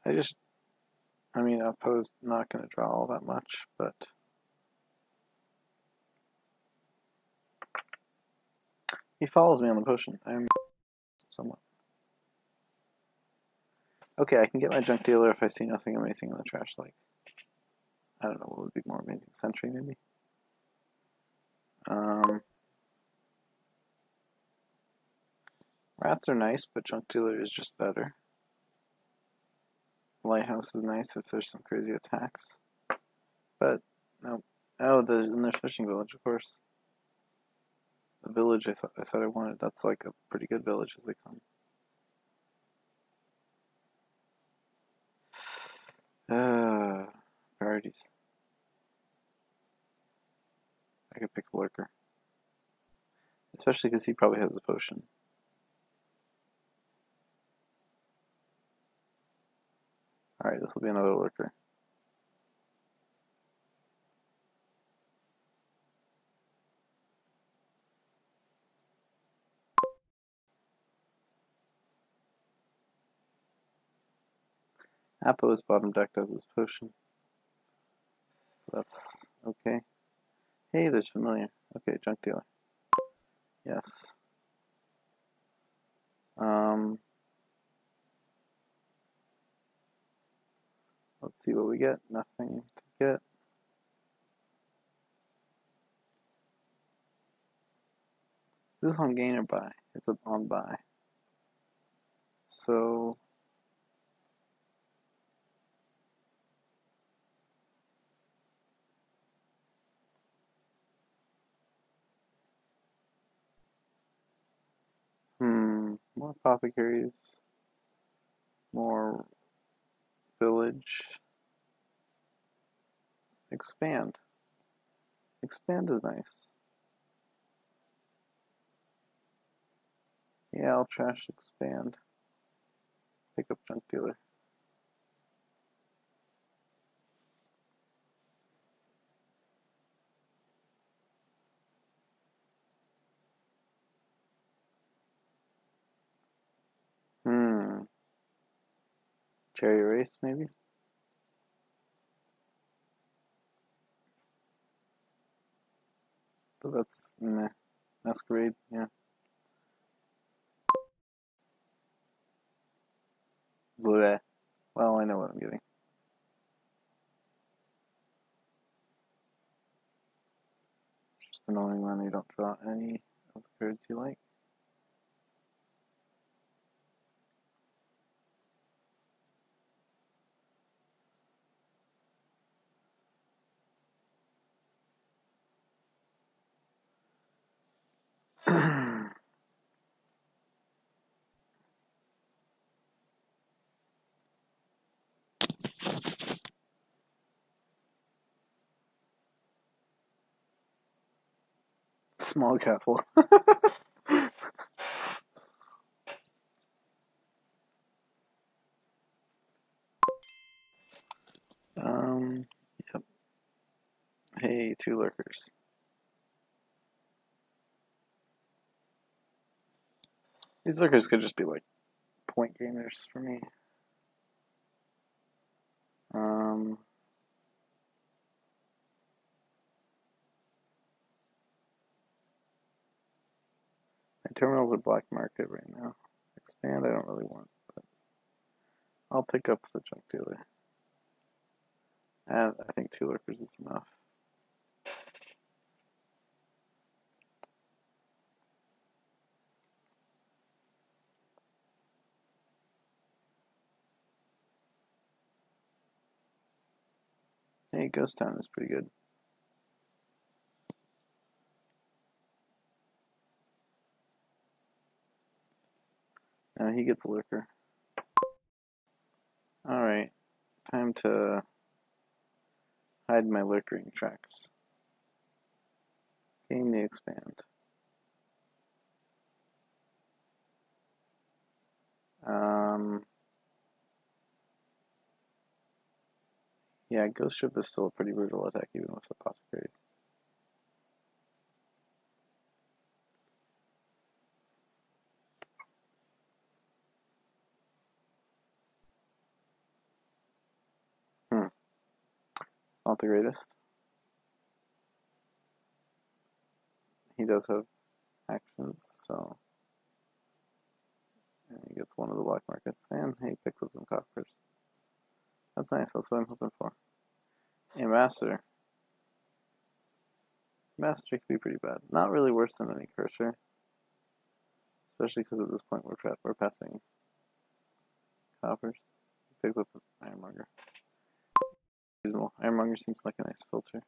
I just, I mean, opposed not going to draw all that much, but he follows me on the potion. I'm somewhat. Okay, I can get my junk dealer if I see nothing amazing in the trash, like, I don't know, what would be more amazing? Sentry, maybe? Um, rats are nice, but junk dealer is just better. Lighthouse is nice if there's some crazy attacks. But, no. Oh, the, and there's Fishing Village, of course. The village I thought I said I wanted, that's like a pretty good village as they come. Uh, priorities. I could pick a lurker. Especially because he probably has a potion. Alright, this will be another lurker. Apo is bottom deck does his potion. That's okay. Hey, there's familiar. Okay, junk dealer. Yes. Um, let's see what we get. Nothing to get. This is on gain or buy. It's a on buy. So more apothecaries, more village. Expand. Expand is nice. Yeah, I'll trash expand. Pick up junk dealer. Hmm. Cherry race, maybe? But that's meh. Masquerade, yeah. Bleh. Uh, well, I know what I'm getting. It's just annoying when you don't draw any of the cards you like. Small castle. um, yep. Hey, two lurkers. These lurkers could just be like point gainers for me. Um, terminals are black market right now. Expand, I don't really want, but I'll pick up the junk dealer. And I think two lurkers is enough. Hey, Ghost Town is pretty good. He gets lurker. Alright, time to hide my lurkering tracks. Gain the expand. Um, yeah, Ghost Ship is still a pretty brutal attack even with Apothecaries. Not the greatest. He does have actions, so and he gets one of the black markets, and he picks up some coppers. That's nice. That's what I'm hoping for. Ambassador. Ambassador could be pretty bad. Not really worse than any cursor, especially because at this point we're tra- we're passing coppers. He picks up an ironmonger. Reasonable. Ironmonger seems like a nice filter.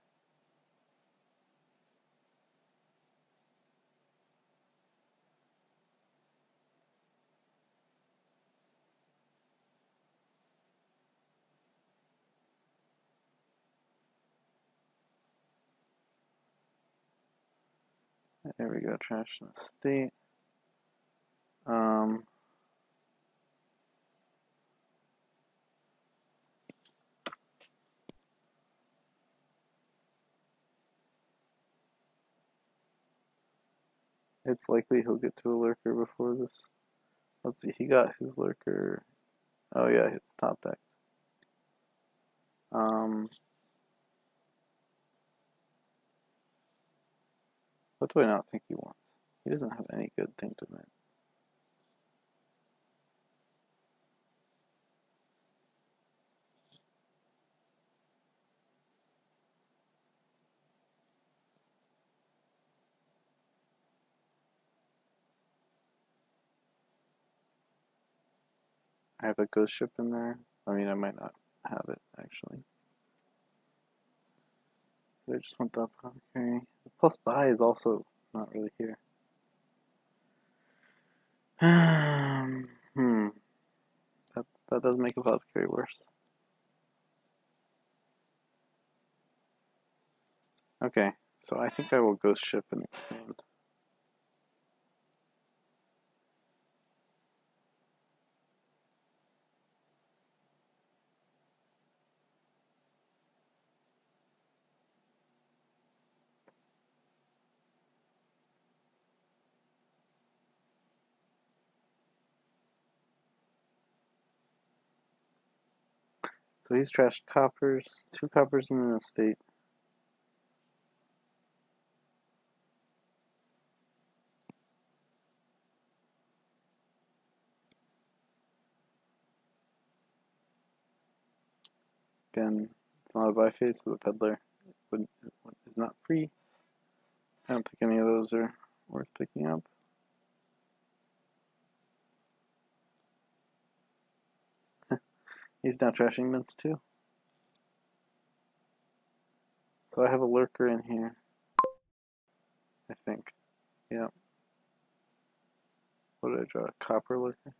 There we go, trash in the state. Um, it's likely he'll get to a lurker before this. Let's see, he got his lurker. Oh yeah, it's top deck. Um, what do I not think he wants? He doesn't have any good thing to mint. I have a ghost ship in there. I mean, I might not have it actually. I just want the apothecary. The plus buy is also not really here. Um, hmm. That that does make apothecary worse. Okay, so I think I will ghost ship and expand. So he's trashed coppers, two coppers in an estate. Again, it's not a buy phase, so the peddler is not free. I don't think any of those are worth picking up. He's now trashing mints too. So I have a lurker in here. I think. Yeah. What did I draw? A copper lurker?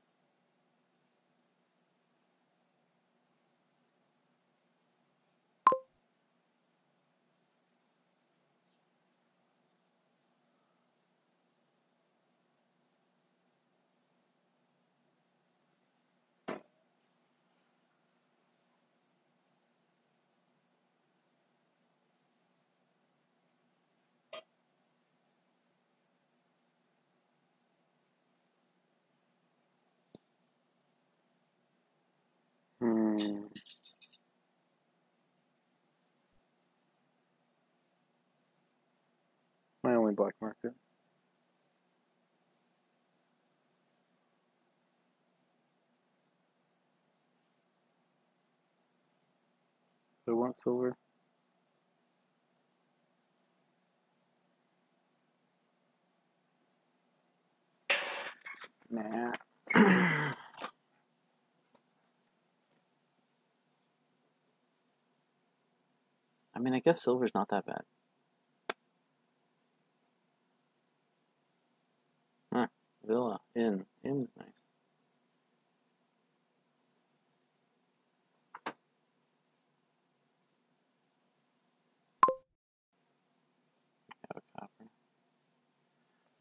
Hmm. My only black market. I want silver. Nah. I mean, I guess silver's not that bad. Villa. In Inn's nice. Have a copper.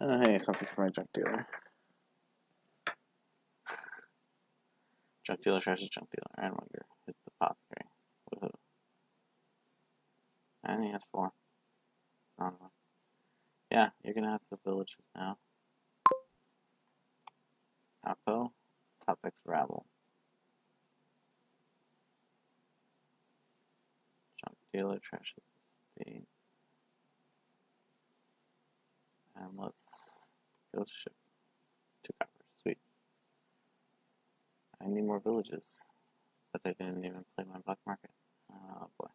Uh, hey, something for my junk dealer. Junk dealer trashes junk dealer. I Ironmonger. Hits the apothecary. Woohoo. And he has four. Yeah, you're gonna have the villages now. Tapo. Top X Rabble. Junk dealer trashes the state. And let's go ship two coppers. Sweet. I need more villages. But I didn't even play my black market. Oh boy.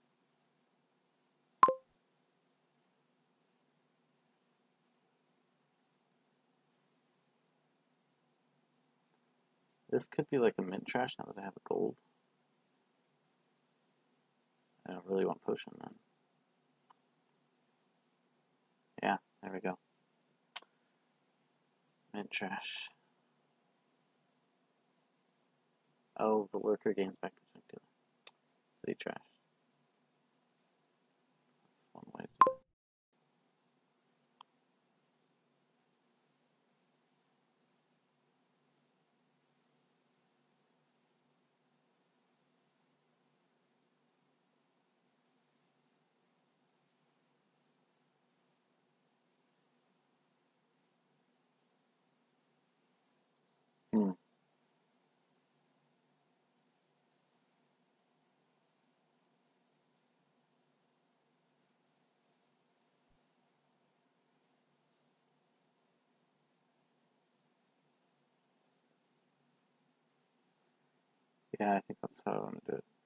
This could be like a mint trash now that I have a gold. I don't really want potion then. Yeah, there we go. Mint trash. Oh, the lurker gains back the junk dealer. Pretty trash. That's one way to do it. Hmm. Yeah, I think that's how I want to do it.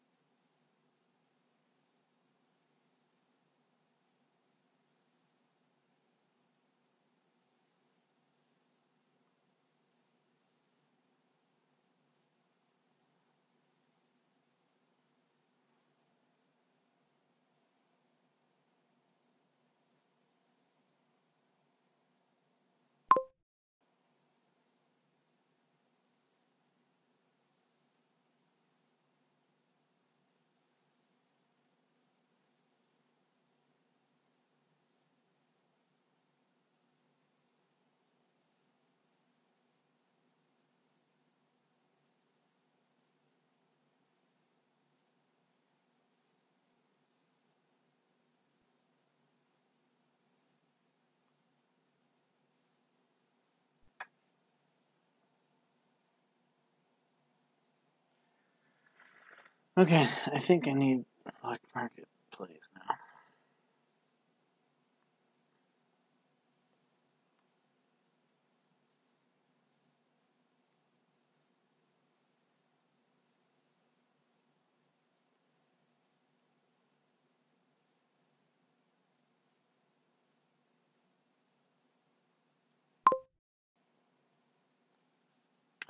Okay, I think I need black market plays now.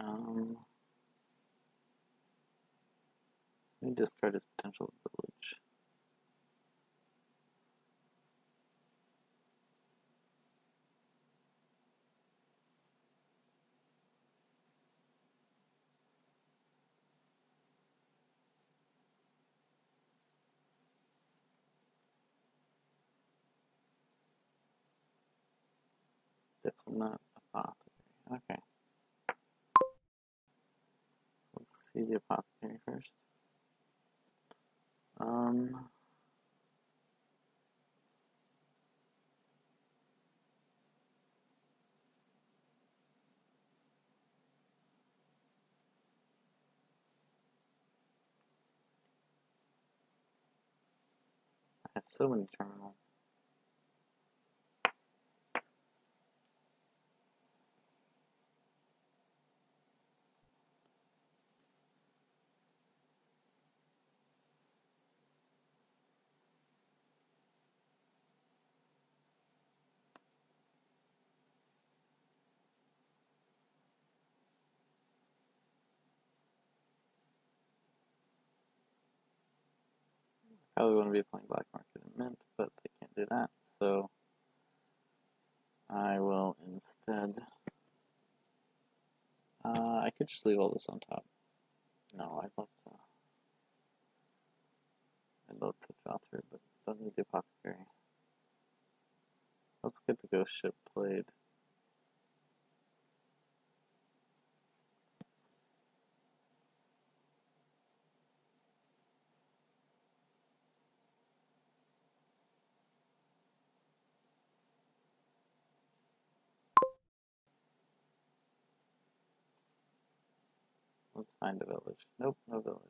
Um, let me discard his potential village. Diplomat apothecary. Okay. Let's see the apothecary first. Um, I have so many terminals. Probably want to be playing black market and mint, but they can't do that. So I will instead. Uh, I could just leave all this on top. No, I'd love to. I'd love to draw through, but don't need the apothecary. Let's get the ghost ship played. Let's find a village. Nope, no village.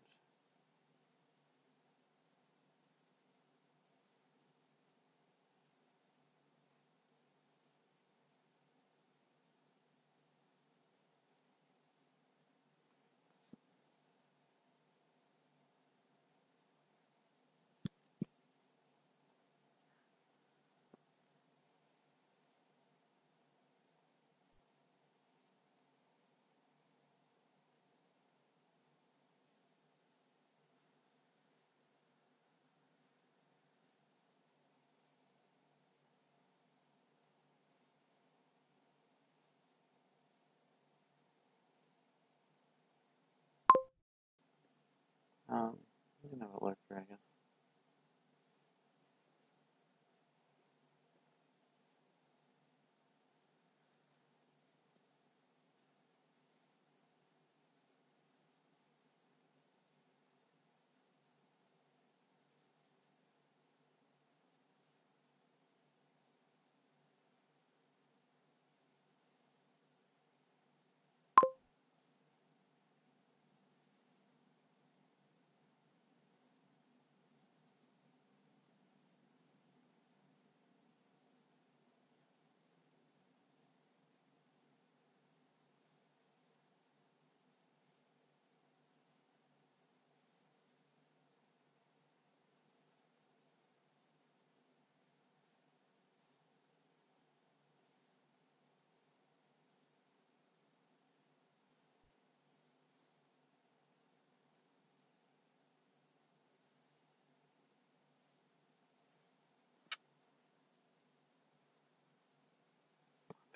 Um, we can have a lurker, I guess.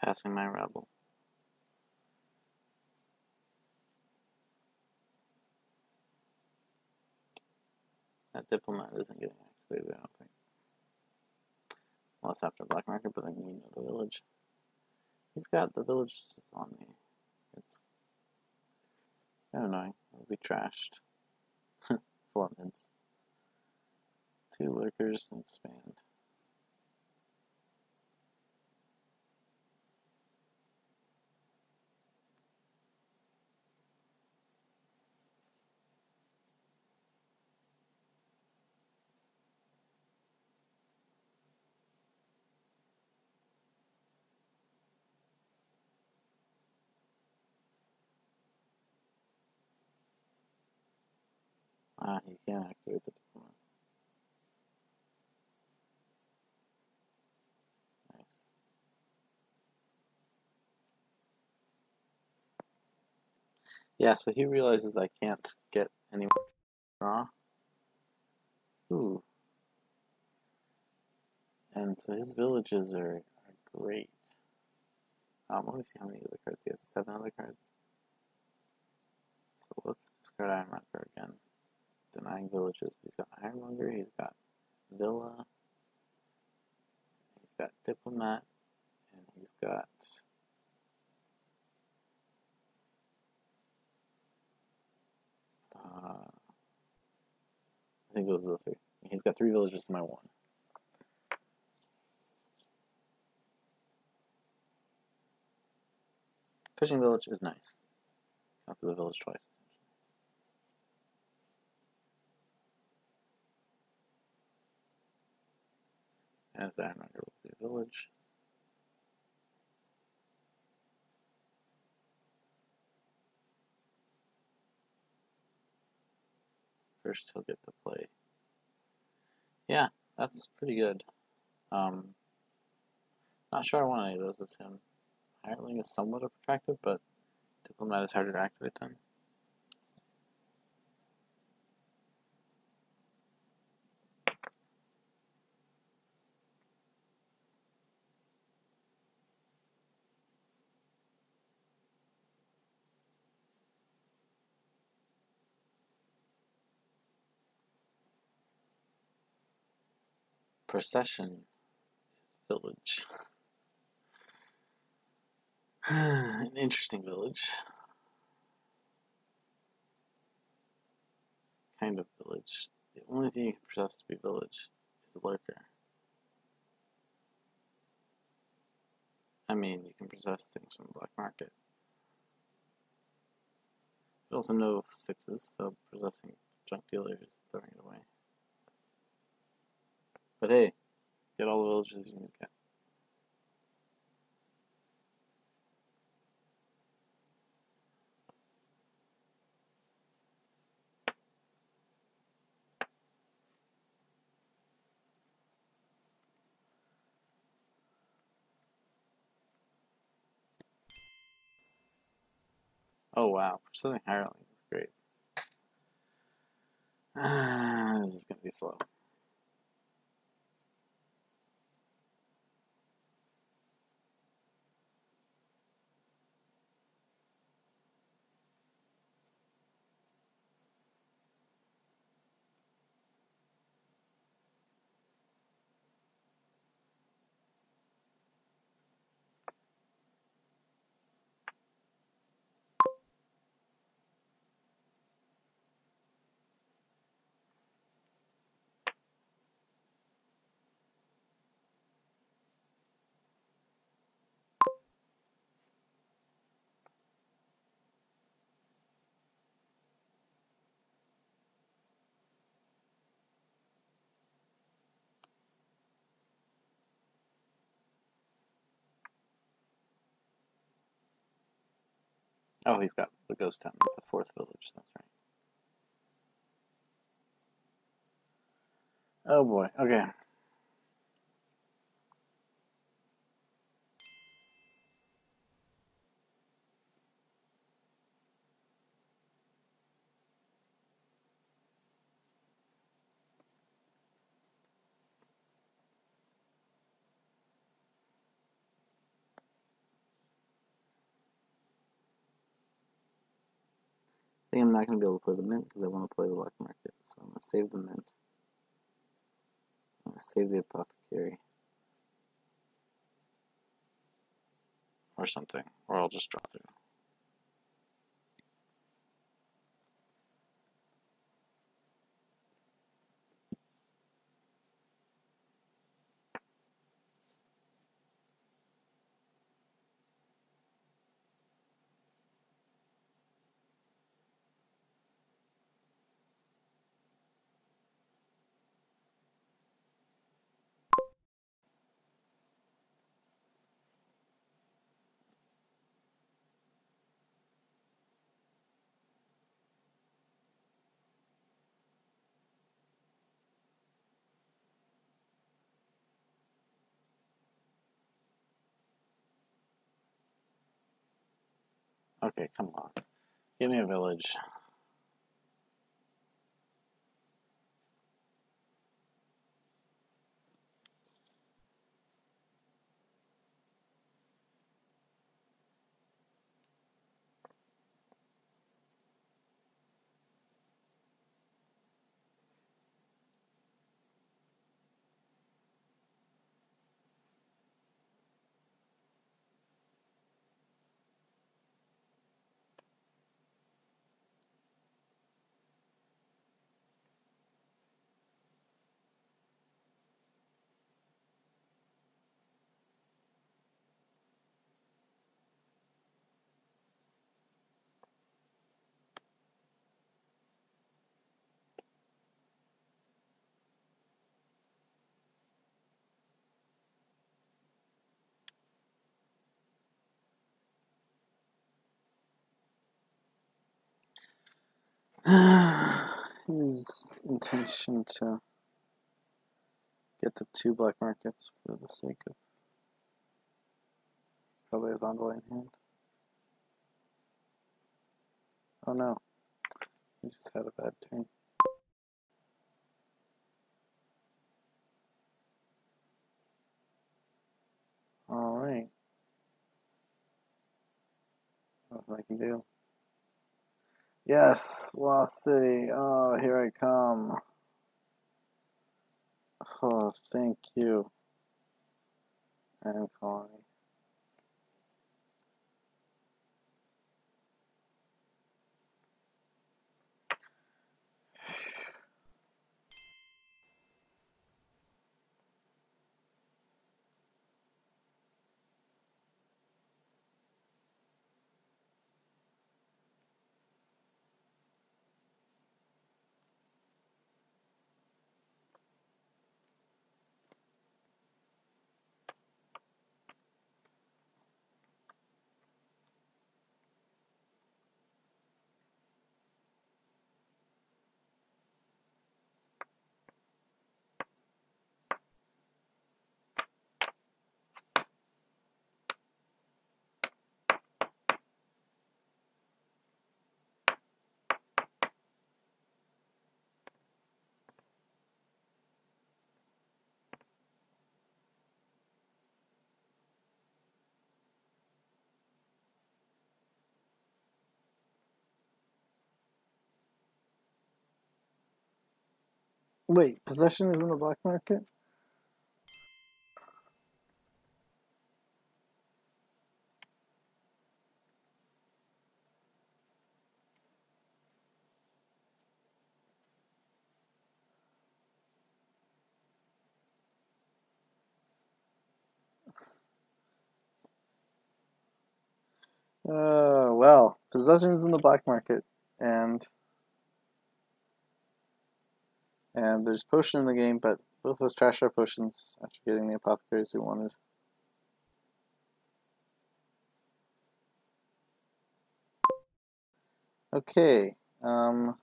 Passing my Rabble. That diplomat isn't getting activated, I don't think. Unless after black market, but then you know the village. He's got the village on me. It's kind of annoying. It'll be trashed. Four minutes. Two lurkers and expand. Ah, you can't activate the diplomat. Nice. Yeah, so he realizes I can't get any more draw. Ooh. And so his villages are, are great. Um, let me see how many other cards he has. Seven other cards. So let's discard Ironmonger again. Denying villages. He's got Ironmonger, he's got Villa, he's got Diplomat, and he's got uh, I think those are the three. He's got three villages to my one. Fishing village is nice. Counts as a village twice. As I remember with the village. First he'll get to play. Yeah, that's pretty good. Um, not sure I want any of those as him. Hireling is somewhat attractive, but Diplomat is harder to activate than. Procession village. An interesting village. Kind of village. The only thing you can possess to be village is lurker. I mean, you can possess things from the black market. But also no sixes, so possessing junk dealers throwing it away. But hey, get all the villages you can. Oh wow, Pursuing Hireling is great. Ah, this is gonna be slow. Oh, he's got the ghost town. It's the fourth village. That's right. Oh boy. Okay. I'm not going to be able to play the mint because I want to play the black market. So I'm going to save the mint. I'm going to save the apothecary. Or something. Or I'll just drop through. Okay, come on. Give me a village. His intention to get the two black markets for the sake of probably his envoy in hand. Oh no, he just had a bad turn. Alright. Nothing I can do. Yes, Lost City. Oh, here I come. Oh, thank you. And colony. Wait, possession is in the black market? Uh, well, possession is in the black market, and and there's potion in the game, but both of us trashed our potions after getting the apothecaries we wanted. Okay, um,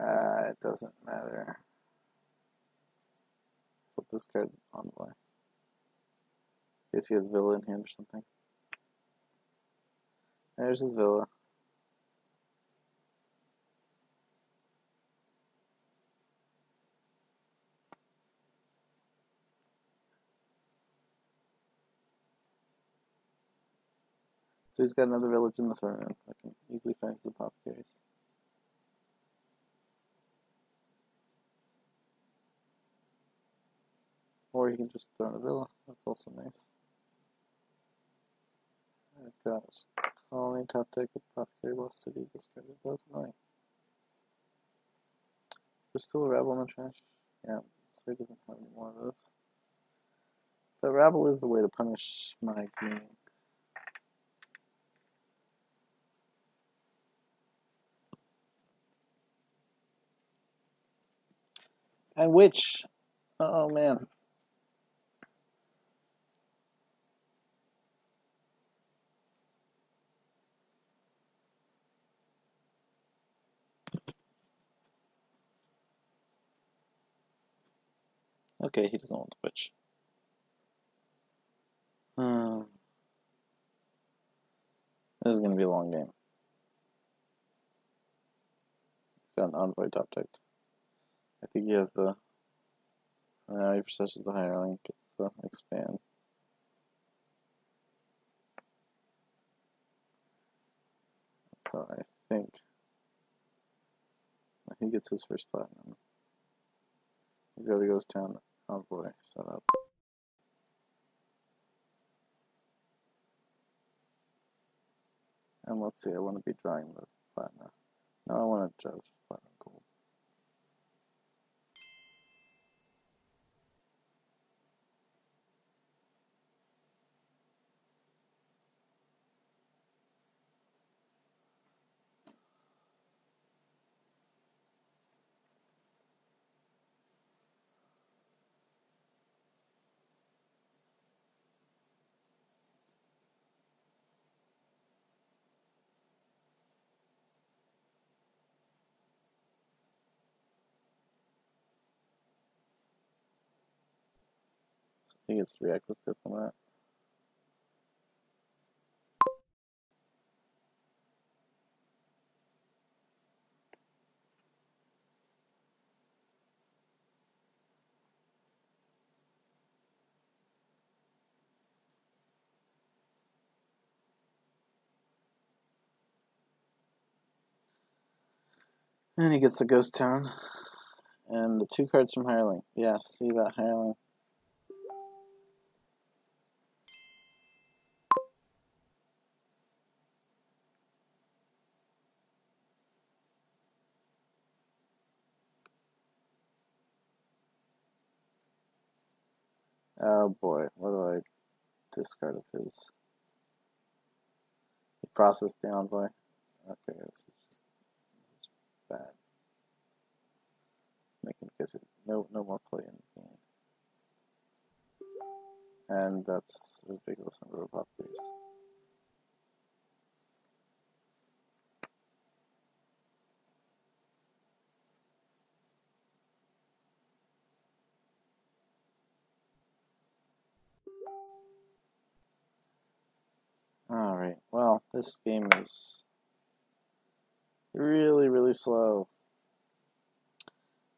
uh, it doesn't matter. Flip this card on envoy. In case he has Villa in hand or something. There's his Villa. So he's got another village in the throne room. I can easily find his apothecaries. Or he can just throw in a villa. That's also nice. I've got colony, top deck, apothecary, lost city, discarded. That's annoying. There's still a rabble in the trash. Yeah, so he doesn't have any more of those. But rabble is the way to punish my gaming. And which, oh man. Okay, he doesn't want the witch. Hmm. This is going to be a long game. He's got an envoy decked. I think he has the. Now he possesses the Hireling, gets the expand. So I think he gets his first platinum. He's got a ghost town set up. And let's see, I want to be drawing the platinum. No, I want to judge platinum gold. He gets to react with diplomat. And he gets the ghost town. And the two cards from Hireling. Yeah, see that Hireling. Oh boy, what do I discard of his? He processed the envoy. Okay, this is just, bad. Get it. No, no more play in the game. And that's a ridiculous number of properties. Alright, well, this game is really, really slow.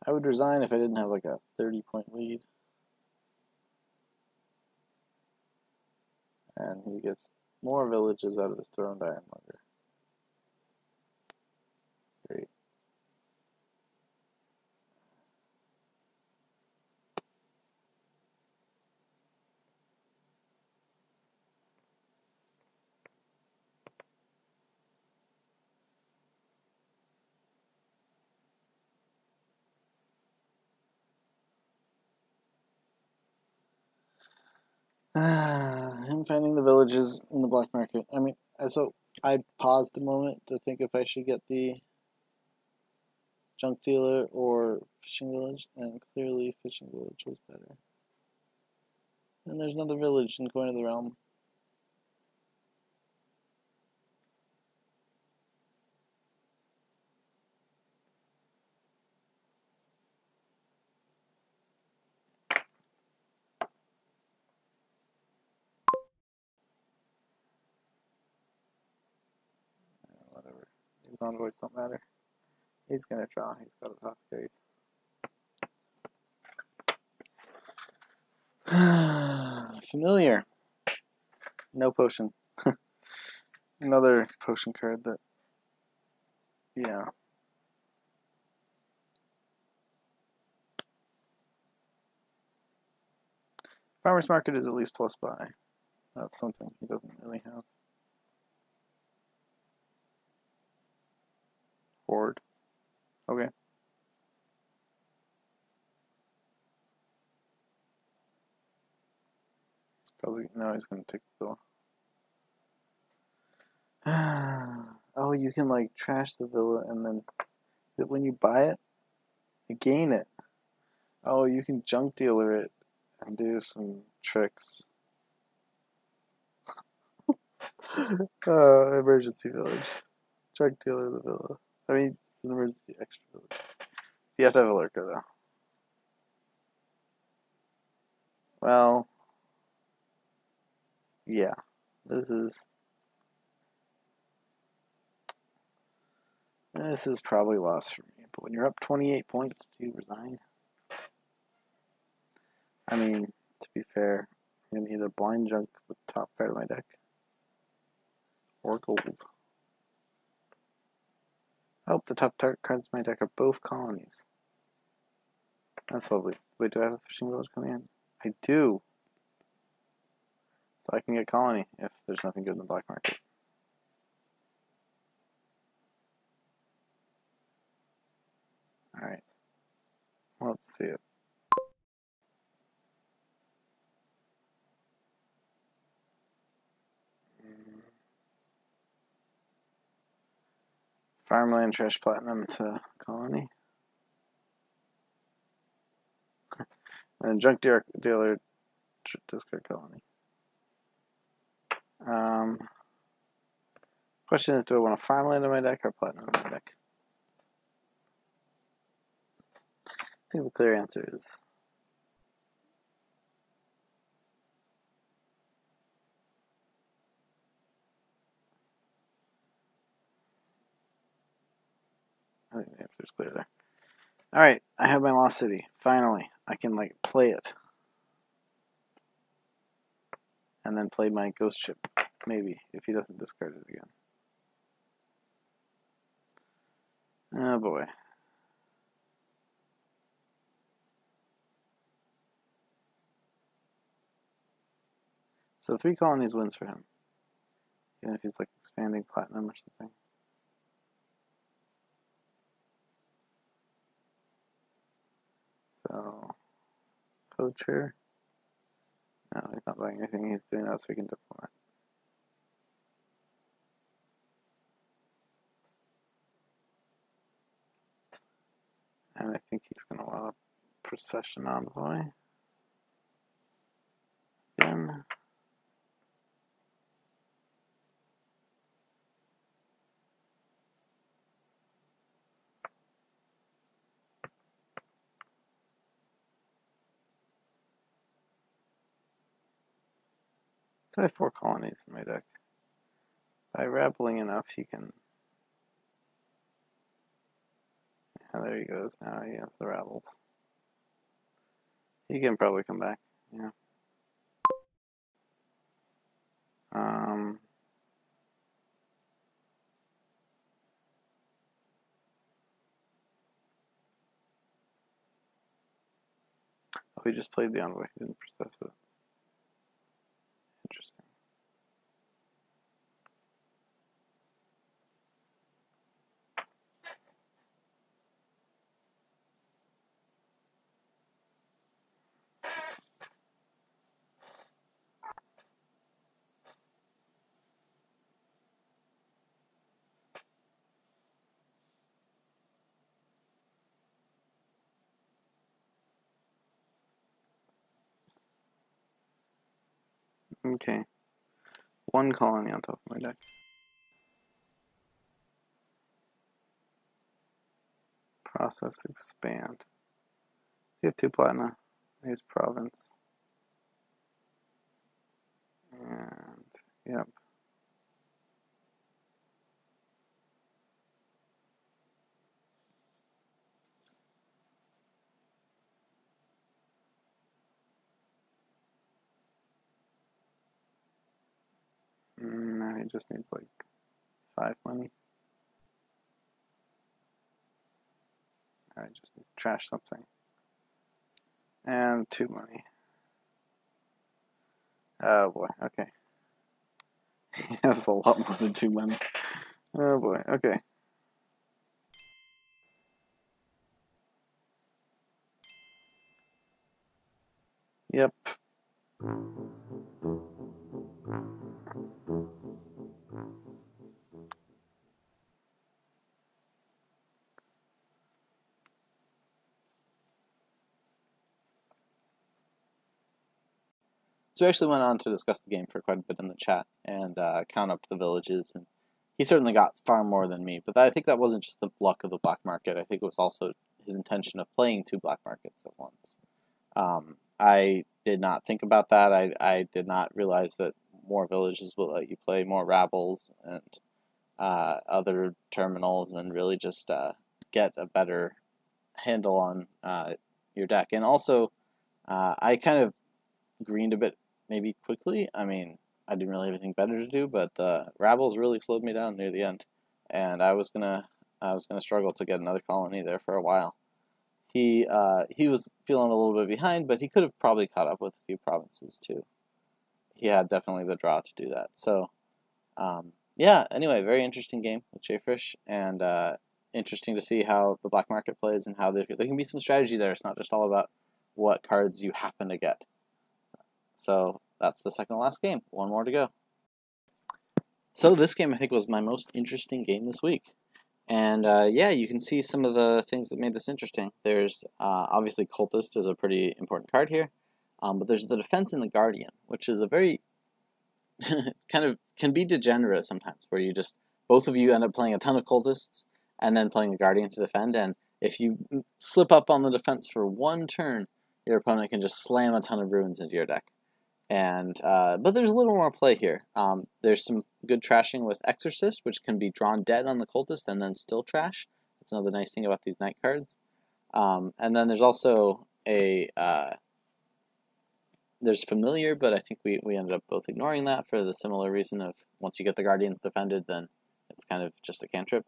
I would resign if I didn't have like a 30 point lead. And he gets more villages out of his throned ironmonger. Great. Ah, him finding the villages in the black market. I mean, uh, so I paused a moment to think if I should get the junk dealer or fishing village, and clearly fishing village was better. And there's another village in Coin of the Realm. His envoys don't matter. He's gonna draw. He's got apothecaries. Familiar. No potion. Another potion card that. Yeah. Farmer's Market is at least plus buy. That's something he doesn't really have. Hoard. Okay. He's probably no, he's gonna take the bill. oh, you can like trash the villa and then when you buy it, you gain it. Oh, you can junk dealer it and do some tricks. uh, emergency village. Junk dealer the villa. I mean, an emergency extra. You have to have a lurker though. Well, yeah, this is This is probably loss for me. But when you're up 28 points, do you resign? I mean, to be fair, I'm to either blind junk the top card of my deck or gold. I hope the top cards of my deck are both colonies. That's lovely. Wait, do I have a fishing village coming in? I do. So I can get colony if there's nothing good in the black market. Alright. Let's see it. Farmland Trash Platinum to Colony. and Junk Dealer, dealer Discard Colony. Um, question is, do I want a Farmland in my deck or Platinum in my deck? I think the clear answer is I think the clear there. Alright, I have my Lost City. Finally, I can like play it. And then play my Ghost Ship. Maybe, if he doesn't discard it again. Oh boy. So three colonies wins for him. Even if he's like expanding platinum or something. So, poacher. No, he's not buying anything. He's doing that so he can diplomat. And I think he's going to want a procession envoy. Again. So I have four colonies in my deck. By rabbling enough, he can... Yeah, there he goes. Now he has the rabbles. He can probably come back, yeah. Um... Oh, he just played the envoy. He didn't process it. Interesting. Okay. One colony on top of my deck. Process expand. So you have two platina. Here's province. And yep. Mm, Now he just needs like five money. I just need to trash something. And two money. Oh boy, okay. He has a lot more than two money. Oh boy, okay. Yep. So we actually went on to discuss the game for quite a bit in the chat and uh, count up the villages, and he certainly got far more than me. But I think that wasn't just the luck of the black market. I think it was also his intention of playing two black markets at once. Um, I did not think about that. I, I did not realize that more villages will let you play more rabbles, and uh, other terminals and really just uh, get a better handle on uh, your deck. And also, uh, I kind of greened a bit maybe quickly. I mean, I didn't really have anything better to do, but the Rabbles really slowed me down near the end, and I was gonna I was gonna struggle to get another colony there for a while. He uh, he was feeling a little bit behind, but he could have probably caught up with a few provinces too. He had definitely the draw to do that. So, um, yeah. Anyway, very interesting game with Jayfrish, and uh, interesting to see how the black market plays and how there, there can be some strategy there. It's not just all about what cards you happen to get. So that's the second last game. One more to go. So this game I think was my most interesting game this week. And uh, yeah, you can see some of the things that made this interesting. There's uh, obviously Cultist is a pretty important card here, um, but there's the Defense and the Guardian, which is a very kind of can be degenerate sometimes, where you just both of you end up playing a ton of Cultists and then playing a Guardian to defend. And if you slip up on the defense for one turn, your opponent can just slam a ton of ruins into your deck. And uh, but there's a little more play here. Um, there's some good trashing with Exorcist, which can be drawn dead on the cultist and then still trash. That's another nice thing about these night cards. Um, and then there's also a uh, there's familiar, but I think we, we ended up both ignoring that for the similar reason of once you get the guardians defended, then it's kind of just a cantrip.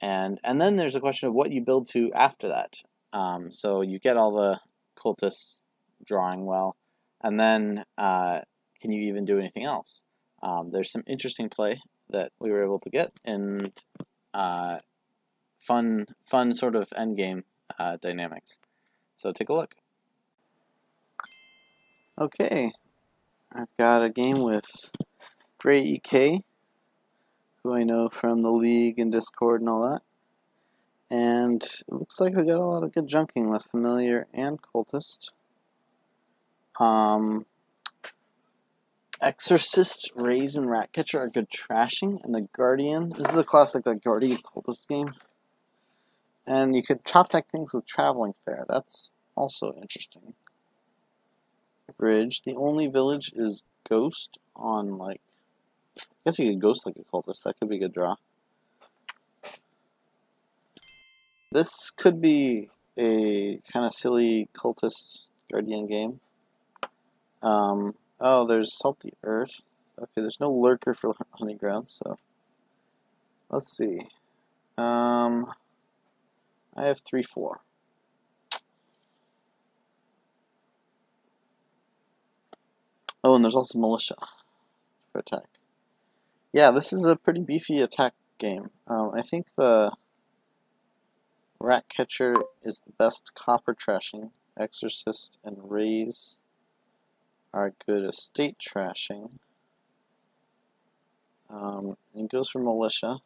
And and then there's a question of what you build to after that. Um, so you get all the cultists drawing well and then, uh, can you even do anything else? Um, there's some interesting play that we were able to get, and uh, fun, fun sort of endgame uh, dynamics. So take a look. Okay, I've got a game with Dre EK, who I know from the league and Discord and all that. And it looks like we got a lot of good junking with Familiar and Cultist. Um, Exorcist, Raze, and Ratcatcher are good trashing, and the Guardian. This is the classic like Guardian cultist game. And you could top deck things with Traveling Fair. That's also interesting. Bridge. The only village is Ghost on like. I guess you could Ghost like a cultist. That could be a good draw. This could be a kind of silly cultist Guardian game. Um, oh, there's salty earth. Okay, there's no lurker for honey grounds, so let's see. Um, I have three, four. Oh, and there's also militia for attack. Yeah, this is a pretty beefy attack game. Um, I think the rat catcher is the best copper trashing, exorcist, and raze are good estate trashing. Um, and goes for militia.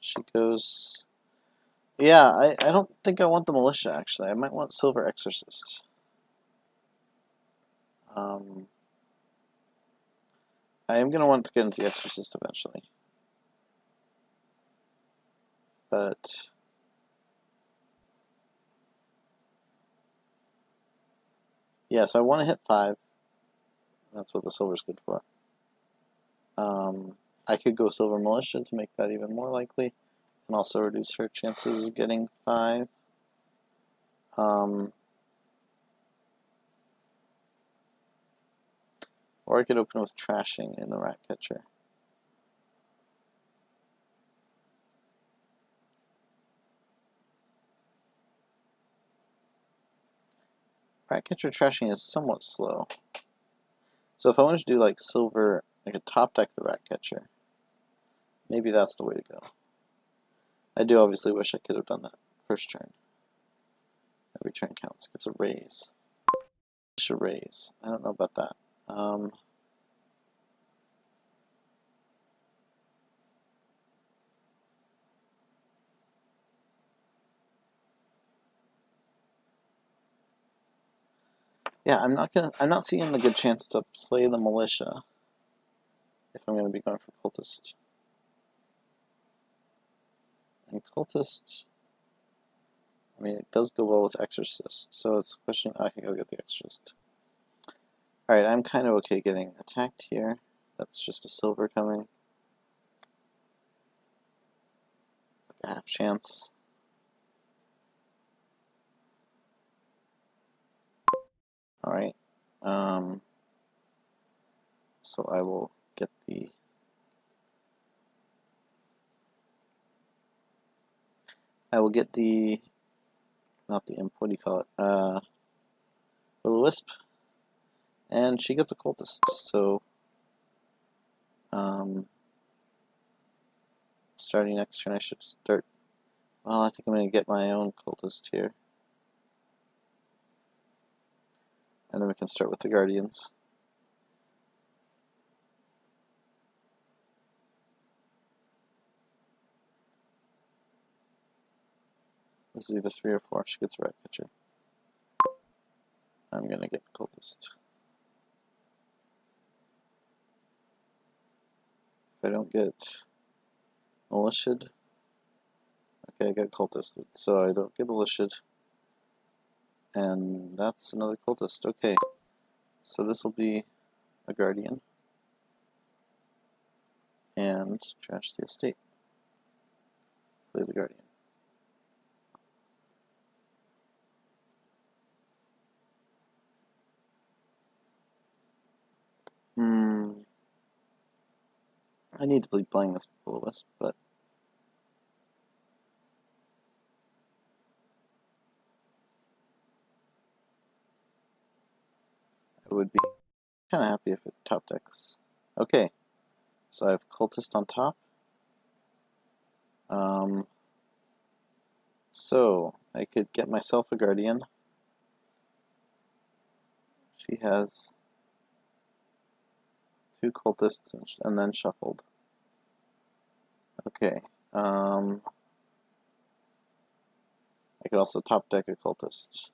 She goes. Yeah, I, I don't think I want the militia actually. I might want Silver Exorcist. Um, I am going to want to get into the Exorcist eventually. But Yeah, so I want to hit 5. That's what the silver's good for. Um, I could go Silver Militia to make that even more likely, and also reduce her chances of getting 5. Um, or I could open with Trashing in the Rat Catcher. Ratcatcher trashing is somewhat slow. So if I wanted to do like silver, I could top deck the Ratcatcher. Maybe that's the way to go. I do obviously wish I could have done that first turn. Every turn counts. Gets a raze. Should raze. I don't know about that. Um, Yeah, I'm not gonna. I'm not seeing a good chance to play the militia if I'm gonna be going for cultist. And cultist. I mean, it does go well with exorcist, so it's a question. I can go get the exorcist. All right, I'm kind of okay getting attacked here. That's just a silver coming. a half chance. Alright. Um, so I will get the I will get the not the imp, what do you call it? Uh will wisp. And she gets a cultist, so um starting next turn I should start well I think I'm gonna get my own cultist here. And then we can start with the guardians. This is either three or four. She gets rat catcher. I'm gonna get the cultist. If I don't get militiaed, okay, I got cultisted, so I don't get militiaed. And that's another cultist. Okay, so this will be a guardian. And trash the estate. Play the guardian. Hmm. I need to be playing this will wisp, but I would be kind of happy if it top decks. Okay, so I have cultist on top. Um, so I could get myself a guardian. She has two cultists and, and then shuffled. Okay. Um, I could also top deck a cultist.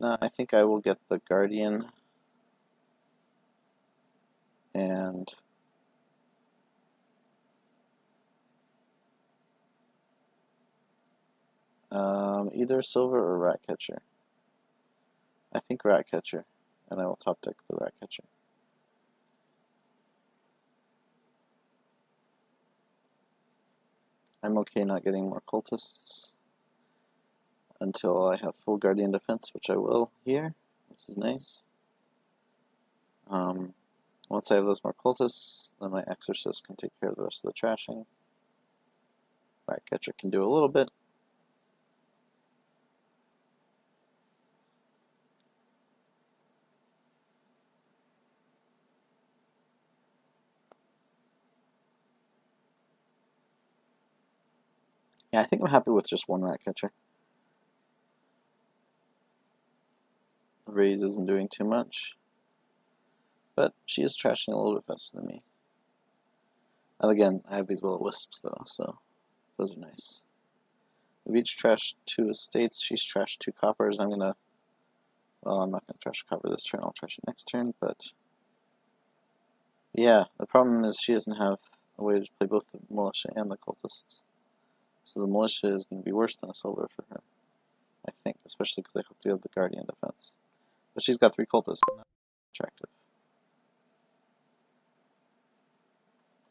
No, I think I will get the guardian and um, either silver or rat catcher. I think rat catcher and I will top deck the rat I'm okay not getting more cultists until I have full guardian defense, which I will here. This is nice. Um, once I have those more cultists, then my exorcist can take care of the rest of the trashing. Rat catcher can do a little bit, Yeah, I think I'm happy with just one rat catcher. Raze isn't doing too much. But she is trashing a little bit faster than me. And again, I have these little wisps though, so those are nice. We've each trashed two estates. She's trashed two coppers. I'm gonna. Well, I'm not gonna trash copper this turn. I'll trash it next turn. But yeah, the problem is she doesn't have a way to play both the militia and the cultists. So the militia is going to be worse than a silver for her, I think, especially because I hope to have the guardian defense. But she's got three cultists, and that's attractive.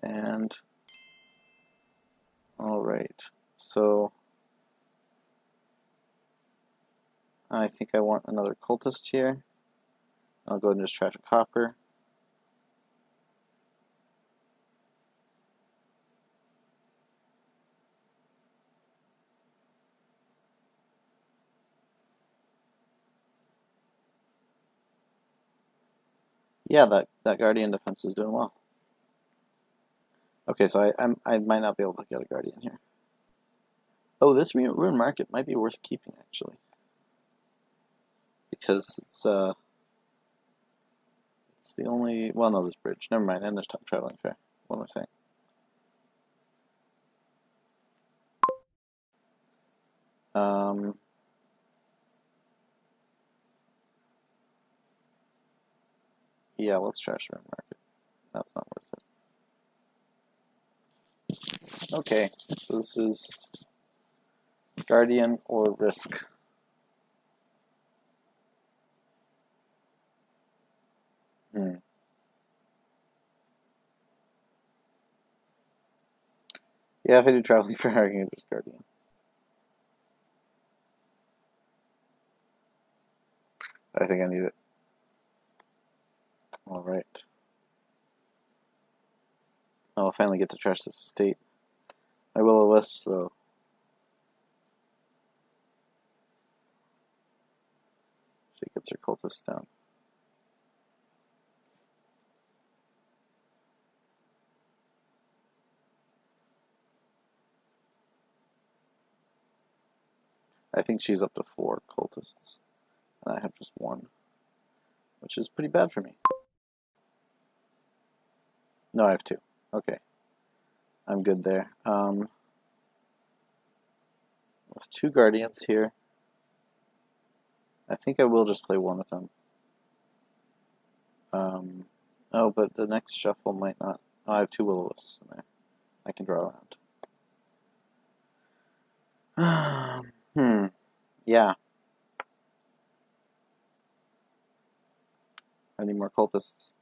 And all right, so I think I want another cultist here. I'll go ahead and just trash a copper. Yeah, that, that Guardian defense is doing well. Okay, so I I'm, I might not be able to get a Guardian here. Oh, this Ruin Market might be worth keeping, actually. Because it's, uh... It's the only... Well, no, there's Bridge. Never mind, and there's Traveling Fair. What am I saying? Um... Yeah, let's trash Ruin Market. That's not worth it. Okay, so this is Guardian or Risk. Hmm. Yeah, if I do traveling I can just Guardian. I think I need it. Alright. Oh, I'll finally get to trash this estate. My will wisps though. She gets her cultists down. I think she's up to four cultists, and I have just one, which is pretty bad for me. No, I have two. Okay. I'm good there. Um, with two guardians here, I think I will just play one of them. Um, oh, but the next shuffle might not. Oh, I have two will wisps in there. I can draw around. hmm. Yeah. I need more cultists.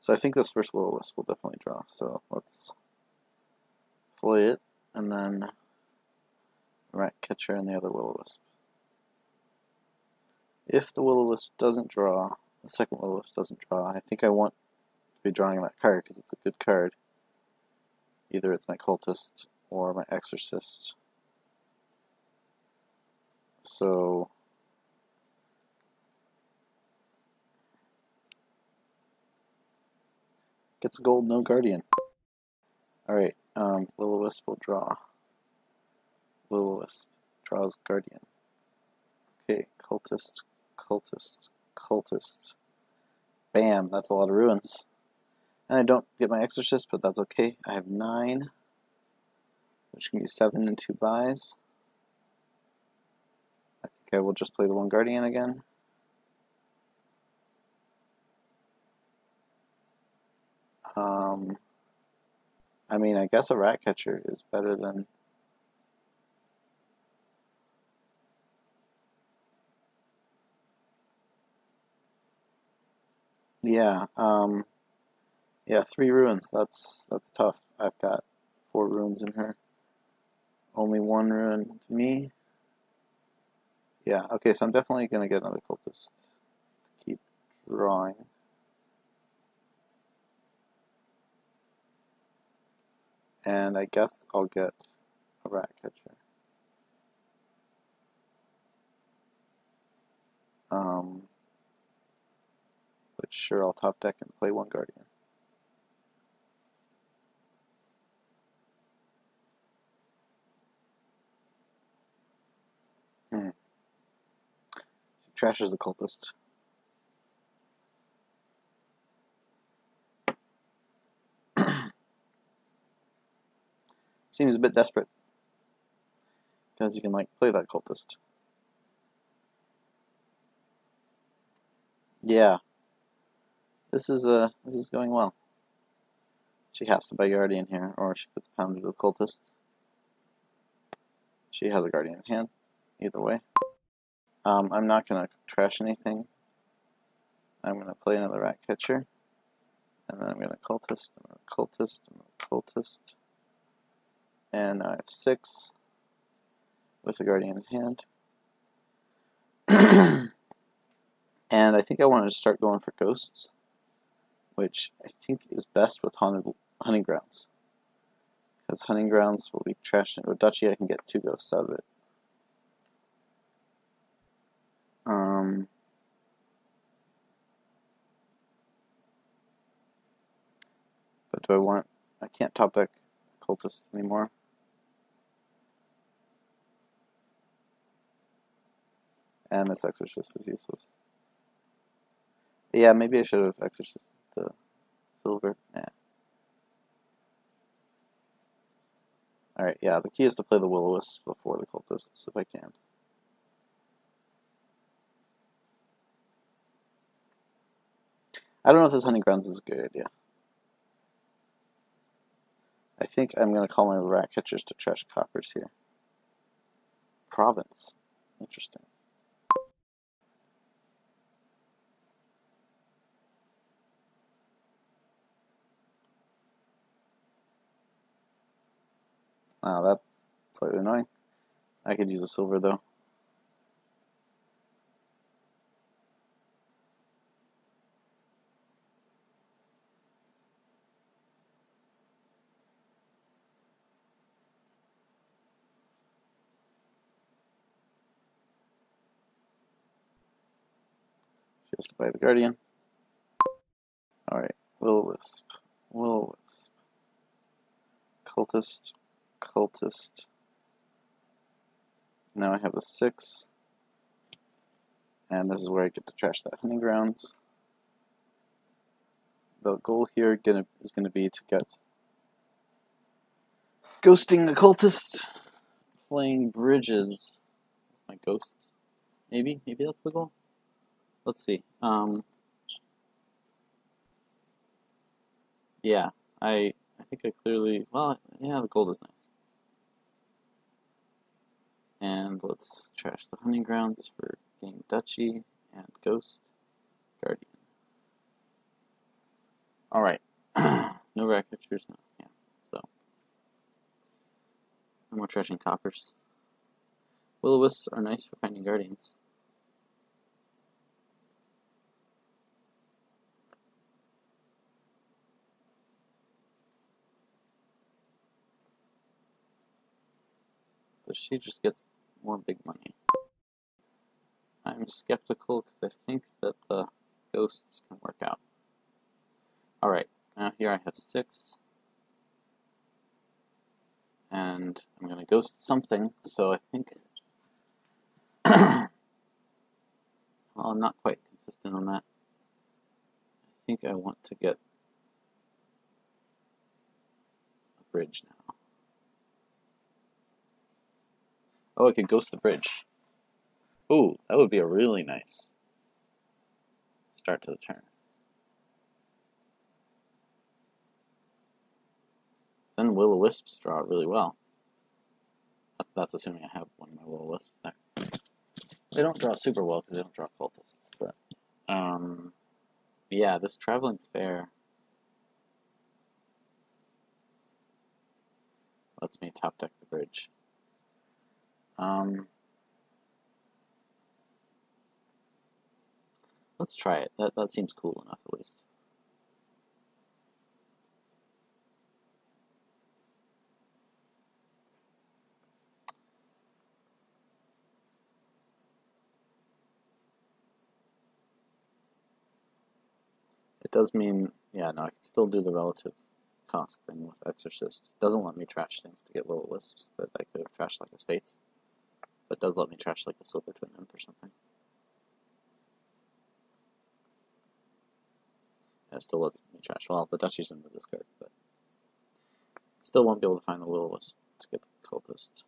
So I think this first will wisp will definitely draw. So let's play it, and then rat catcher and the other will wisp. If the will wisp doesn't draw, the second will wisp doesn't draw, I think I want to be drawing that card because it's a good card. Either it's my cultist or my exorcist. So Gets a gold, no guardian. Alright, um, Will-O-Wisp will draw. Will-O-Wisp draws guardian. Okay, cultist, cultist, cultist. Bam, that's a lot of ruins. And I don't get my exorcist, but that's okay. I have nine, which can be seven and two buys. I think I will just play the one guardian again. Um, I mean, I guess a rat catcher is better than. Yeah, um, yeah, three ruins. That's that's tough. I've got four ruins in her. Only one ruin to me. Yeah, okay, so I'm definitely gonna get another cultist to keep drawing. And I guess I'll get a rat catcher. Um, but sure, I'll top deck and play one Guardian. Hmm. She trashes the cultist. Seems a bit desperate. Because you can, like, play that cultist. Yeah. This is, uh, this is going well. She has to buy Guardian here, or she gets pounded with cultist. She has a Guardian in hand, either way. Um, I'm not going to trash anything. I'm going to play another Rat Catcher. And then I'm going to cultist, and a cultist, and a cultist and I have six with the Guardian in hand. and I think I wanted to start going for ghosts, which I think is best with haunted hunting grounds. Because hunting grounds will be trashed into a duchy, I can get two ghosts out of it. Um, but do I want... I can't top deck cultists anymore. And this exorcist is useless. Yeah, maybe I should have exorcised the silver. Yeah. Alright, yeah, the key is to play the will wisp before the cultists, if I can. I don't know if this hunting grounds is a good idea. I think I'm going to call my rat catchers to trash coppers here. Province. Interesting. Wow, that's slightly annoying. I could use a silver though. To buy the Guardian. Alright, Will Wisp. Will Wisp. Cultist. Cultist. Now I have a 6. And this is where I get to trash that hunting grounds. The goal here gonna, is going to be to get ghosting the cultist, playing bridges. My ghosts. Maybe? Maybe that's the goal? Let's see. Um, yeah, I I think I clearly. Well, yeah, the gold is nice. And let's trash the hunting grounds for getting duchy and ghost guardian. All right, no rat catchers. No, yeah. So no more trashing coppers. Will o wisps are nice for finding guardians. So she just gets more big money. I'm skeptical because I think that the ghosts can work out. Alright, now here I have six. And I'm going to ghost something, so I think. well, I'm not quite consistent on that. I think I want to get a bridge now. Oh, I could ghost the bridge. Ooh, that would be a really nice start to the turn. Then will o wisps draw really well. That's assuming I have one of my will o wisps there. They don't draw super well because they don't draw cultists, but um, yeah, this traveling fair lets me top deck the bridge. Um, let's try it. That that seems cool enough, at least. It does mean, yeah, no, I can still do the relative cost thing with Exorcist. It doesn't let me trash things to get o wisps that I could have trashed like estates but does let me trash like a silver twin imp or something. It still lets me trash. Well, the duchy's in the discard, but still won't be able to find the will wisp to get the cultist.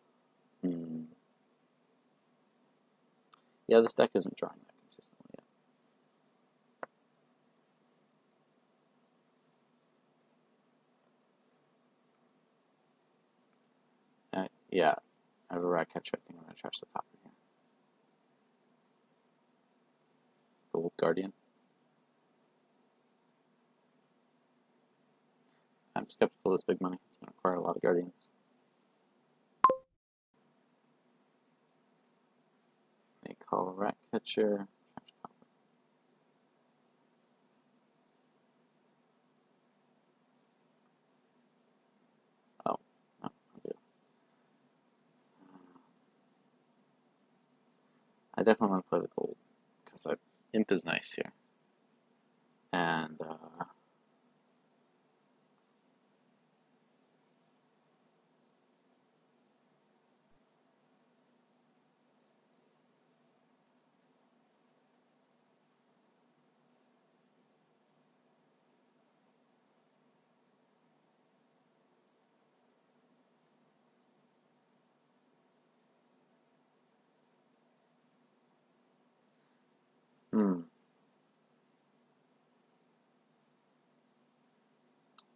Hmm. Yeah, this deck isn't drawing that consistently yet. Uh, yeah, I have a rat catcher. I think I'm going to trash the copper here. Gold Guardian. I'm skeptical of this big money. It's going to require a lot of Guardians. They call a rat catcher. I definitely want to play the gold because imp is nice here. And uh,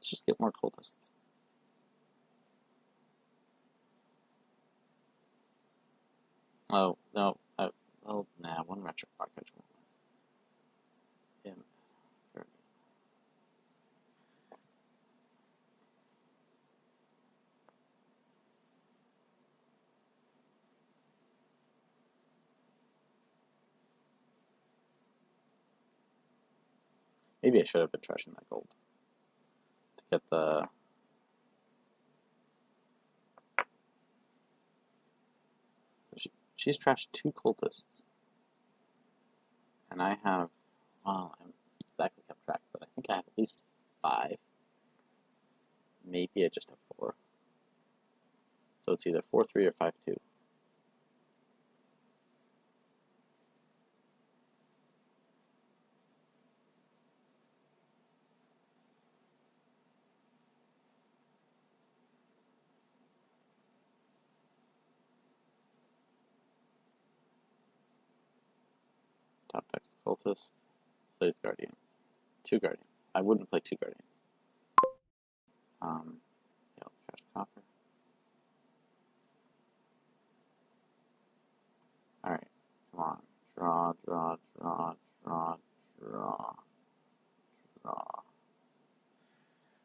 Let's just get more cold. Oh, no. Oh, oh nah, one retro package. Maybe I should have been trashing that gold get the. So she, she's trashed two cultists. And I have, well, I haven't exactly kept track, but I think I have at least five. Maybe I just have four. So it's either 4 3 or 5 2. Top deck's the cultist, guardian. Two guardians. I wouldn't play two guardians. Um, yeah, let's trash copper. Alright, come on. Draw, draw, draw, draw, draw, draw.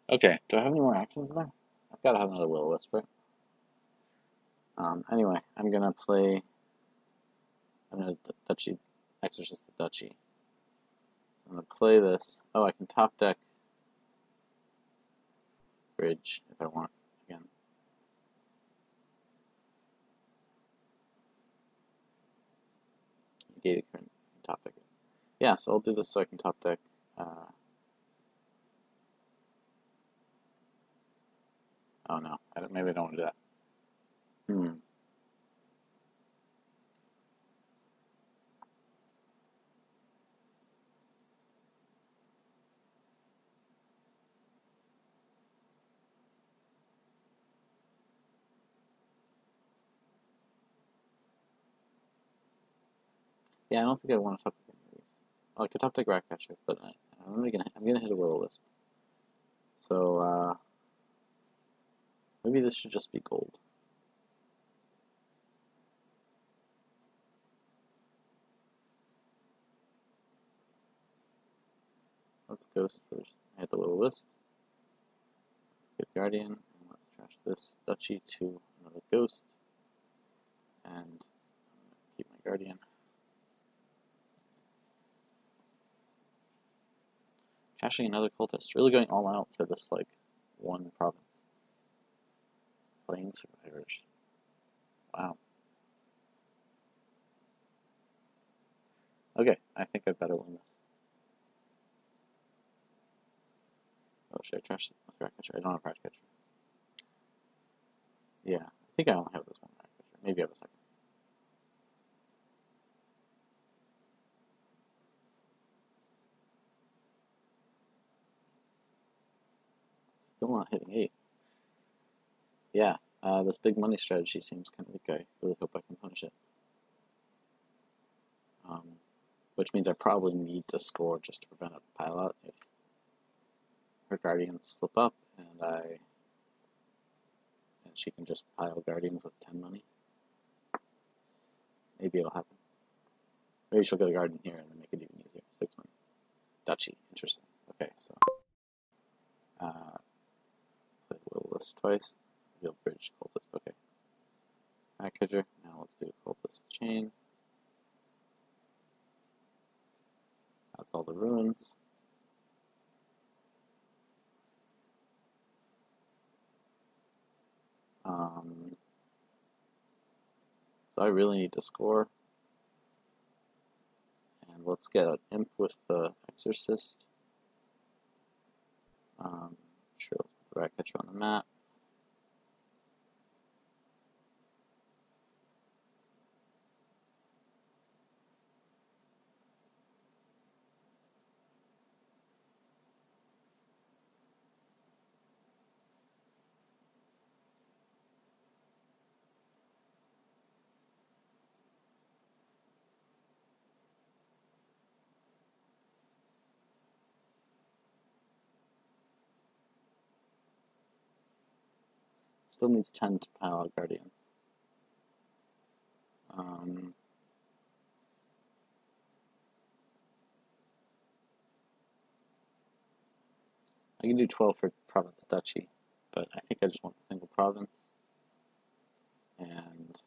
Okay, do I have any more actions in there? I've got to have another Will o Wisp. Um, anyway, I'm gonna play. I'm gonna Duchy, Exorcist the Duchy. I'm gonna play this. Oh, I can top deck Bridge if I want again. Current top deck. Yeah, so I'll do this so I can top deck. Uh, oh no, I maybe I don't want to do that. Hmm. Yeah, I don't think I want to top deck these. Oh, I could top deck Ratcatcher, but I, I'm really gonna I'm gonna hit a will wisp. So uh, maybe this should just be gold. Let's ghost first. I hit the little wisp. Let's get guardian and let's trash this duchy to another ghost. And keep my guardian. Trashing another cultist. Really going all out for this like one province. Playing survivors. Wow. Okay, I think I better win this. Oh, should I trash the rat catcher? I don't have rat catcher. Yeah, I think I only have this one rat catcher. Maybe I have a second. Still not hitting eight. Yeah, uh, this big money strategy seems kind of weak. I really hope I can punish it. Um, which means I probably need to score just to prevent a pile out if her guardians slip up and I and she can just pile guardians with ten money. Maybe it'll happen. Maybe she'll get a guardian here and then make it even easier. Six money. Duchy. Interesting. Okay, so uh, Will Wisp twice. Field Bridge Cultist. Okay. Packager. Now let's do Cultist Chain. That's all the ruins. Um, so I really need to score. And let's get an imp with the exorcist. Um, sure, put the rat catcher on the map. Still needs 10 to out Guardians. Um, I can do 12 for Province Duchy, but I think I just want single province. And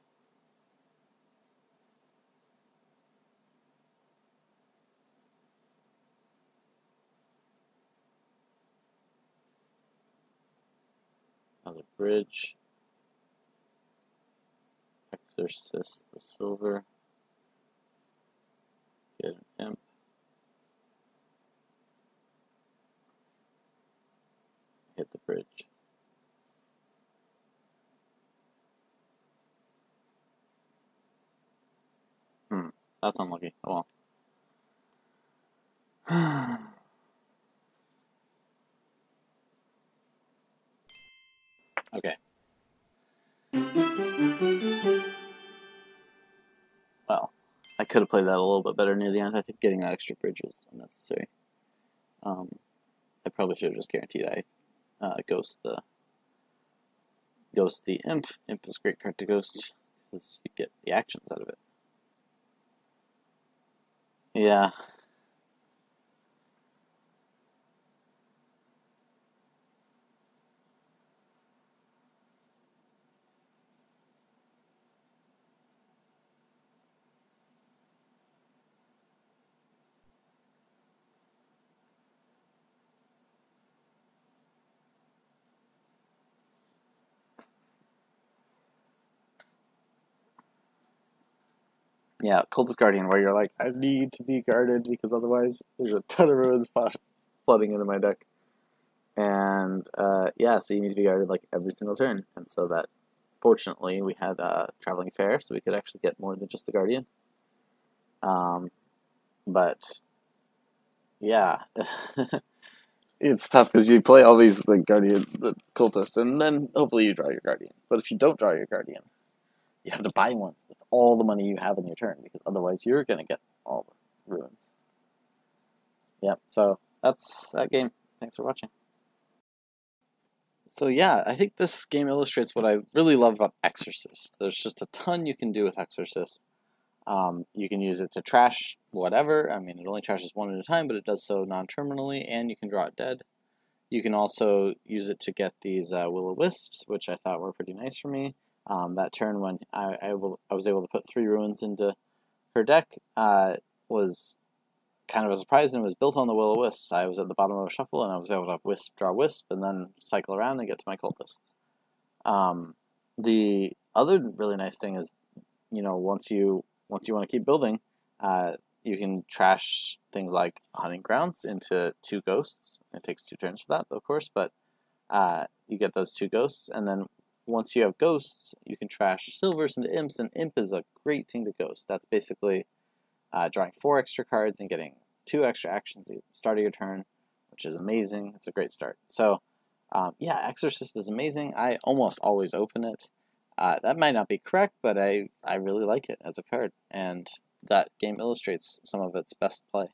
Another bridge. Exorcist the silver. Get an imp. Hit the bridge. Hmm, that's unlucky. Oh well. okay. Well, I could have played that a little bit better near the end. I think getting that extra bridge was unnecessary. Um, I probably should have just guaranteed I uh, ghost the ghost the imp. Imp is a great card to ghost because you get the actions out of it. Yeah. Yeah, Cultist Guardian, where you're like, I need to be guarded because otherwise there's a ton of ruins flooding into my deck. And uh, yeah, so you need to be guarded like every single turn. And so that, fortunately, we had uh, Traveling Fair, so we could actually get more than just the Guardian. Um, but yeah, it's tough because you play all these the Guardian, the Cultists, and then hopefully you draw your Guardian. But if you don't draw your Guardian, you have to buy one all the money you have in your turn because otherwise you're going to get all the ruins. Yep, so that's that game. Thanks for watching. So yeah, I think this game illustrates what I really love about Exorcist. There's just a ton you can do with Exorcist. Um, you can use it to trash whatever. I mean, it only trashes one at a time, but it does so non-terminally, and you can draw it dead. You can also use it to get these uh, Will-O-Wisps, which I thought were pretty nice for me. Um, that turn when I, I, will, I, was able to put three ruins into her deck uh, was kind of a surprise and was built on the Will o Wisps. I was at the bottom of a shuffle and I was able to wisp, draw wisp, and then cycle around and get to my cultists. Um, the other really nice thing is, you know, once you once you want to keep building, uh, you can trash things like hunting grounds into two ghosts. It takes two turns for that, of course, but uh, you get those two ghosts, and then once you have ghosts, you can trash silvers into imps, and imp is a great thing to ghost. That's basically uh, drawing four extra cards and getting two extra actions at the start of your turn, which is amazing. It's a great start. So, um, yeah, Exorcist is amazing. I almost always open it. Uh, that might not be correct, but I, I really like it as a card, and that game illustrates some of its best play.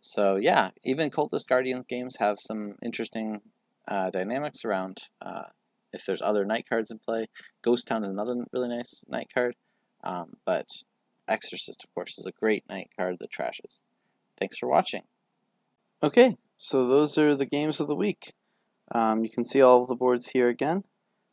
So, yeah, even Cultist Guardians games have some interesting uh, dynamics around uh, if there's other night cards in play. Ghost Town is another really nice night card, um, but Exorcist, of course, is a great night card that trashes. Thanks for watching. Okay, so those are the games of the week. Um, you can see all of the boards here again.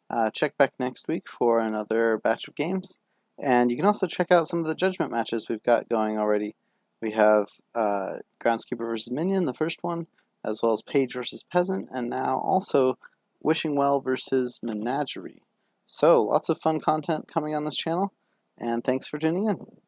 Uh, check back next week for another batch of games. And you can also check out some of the judgment matches we've got going already. We have uh, Groundskeeper versus Minion, the first one, as well as Page versus Peasant, and now also Wishing Well versus Menagerie. So, lots of fun content coming on this channel, and thanks for tuning in.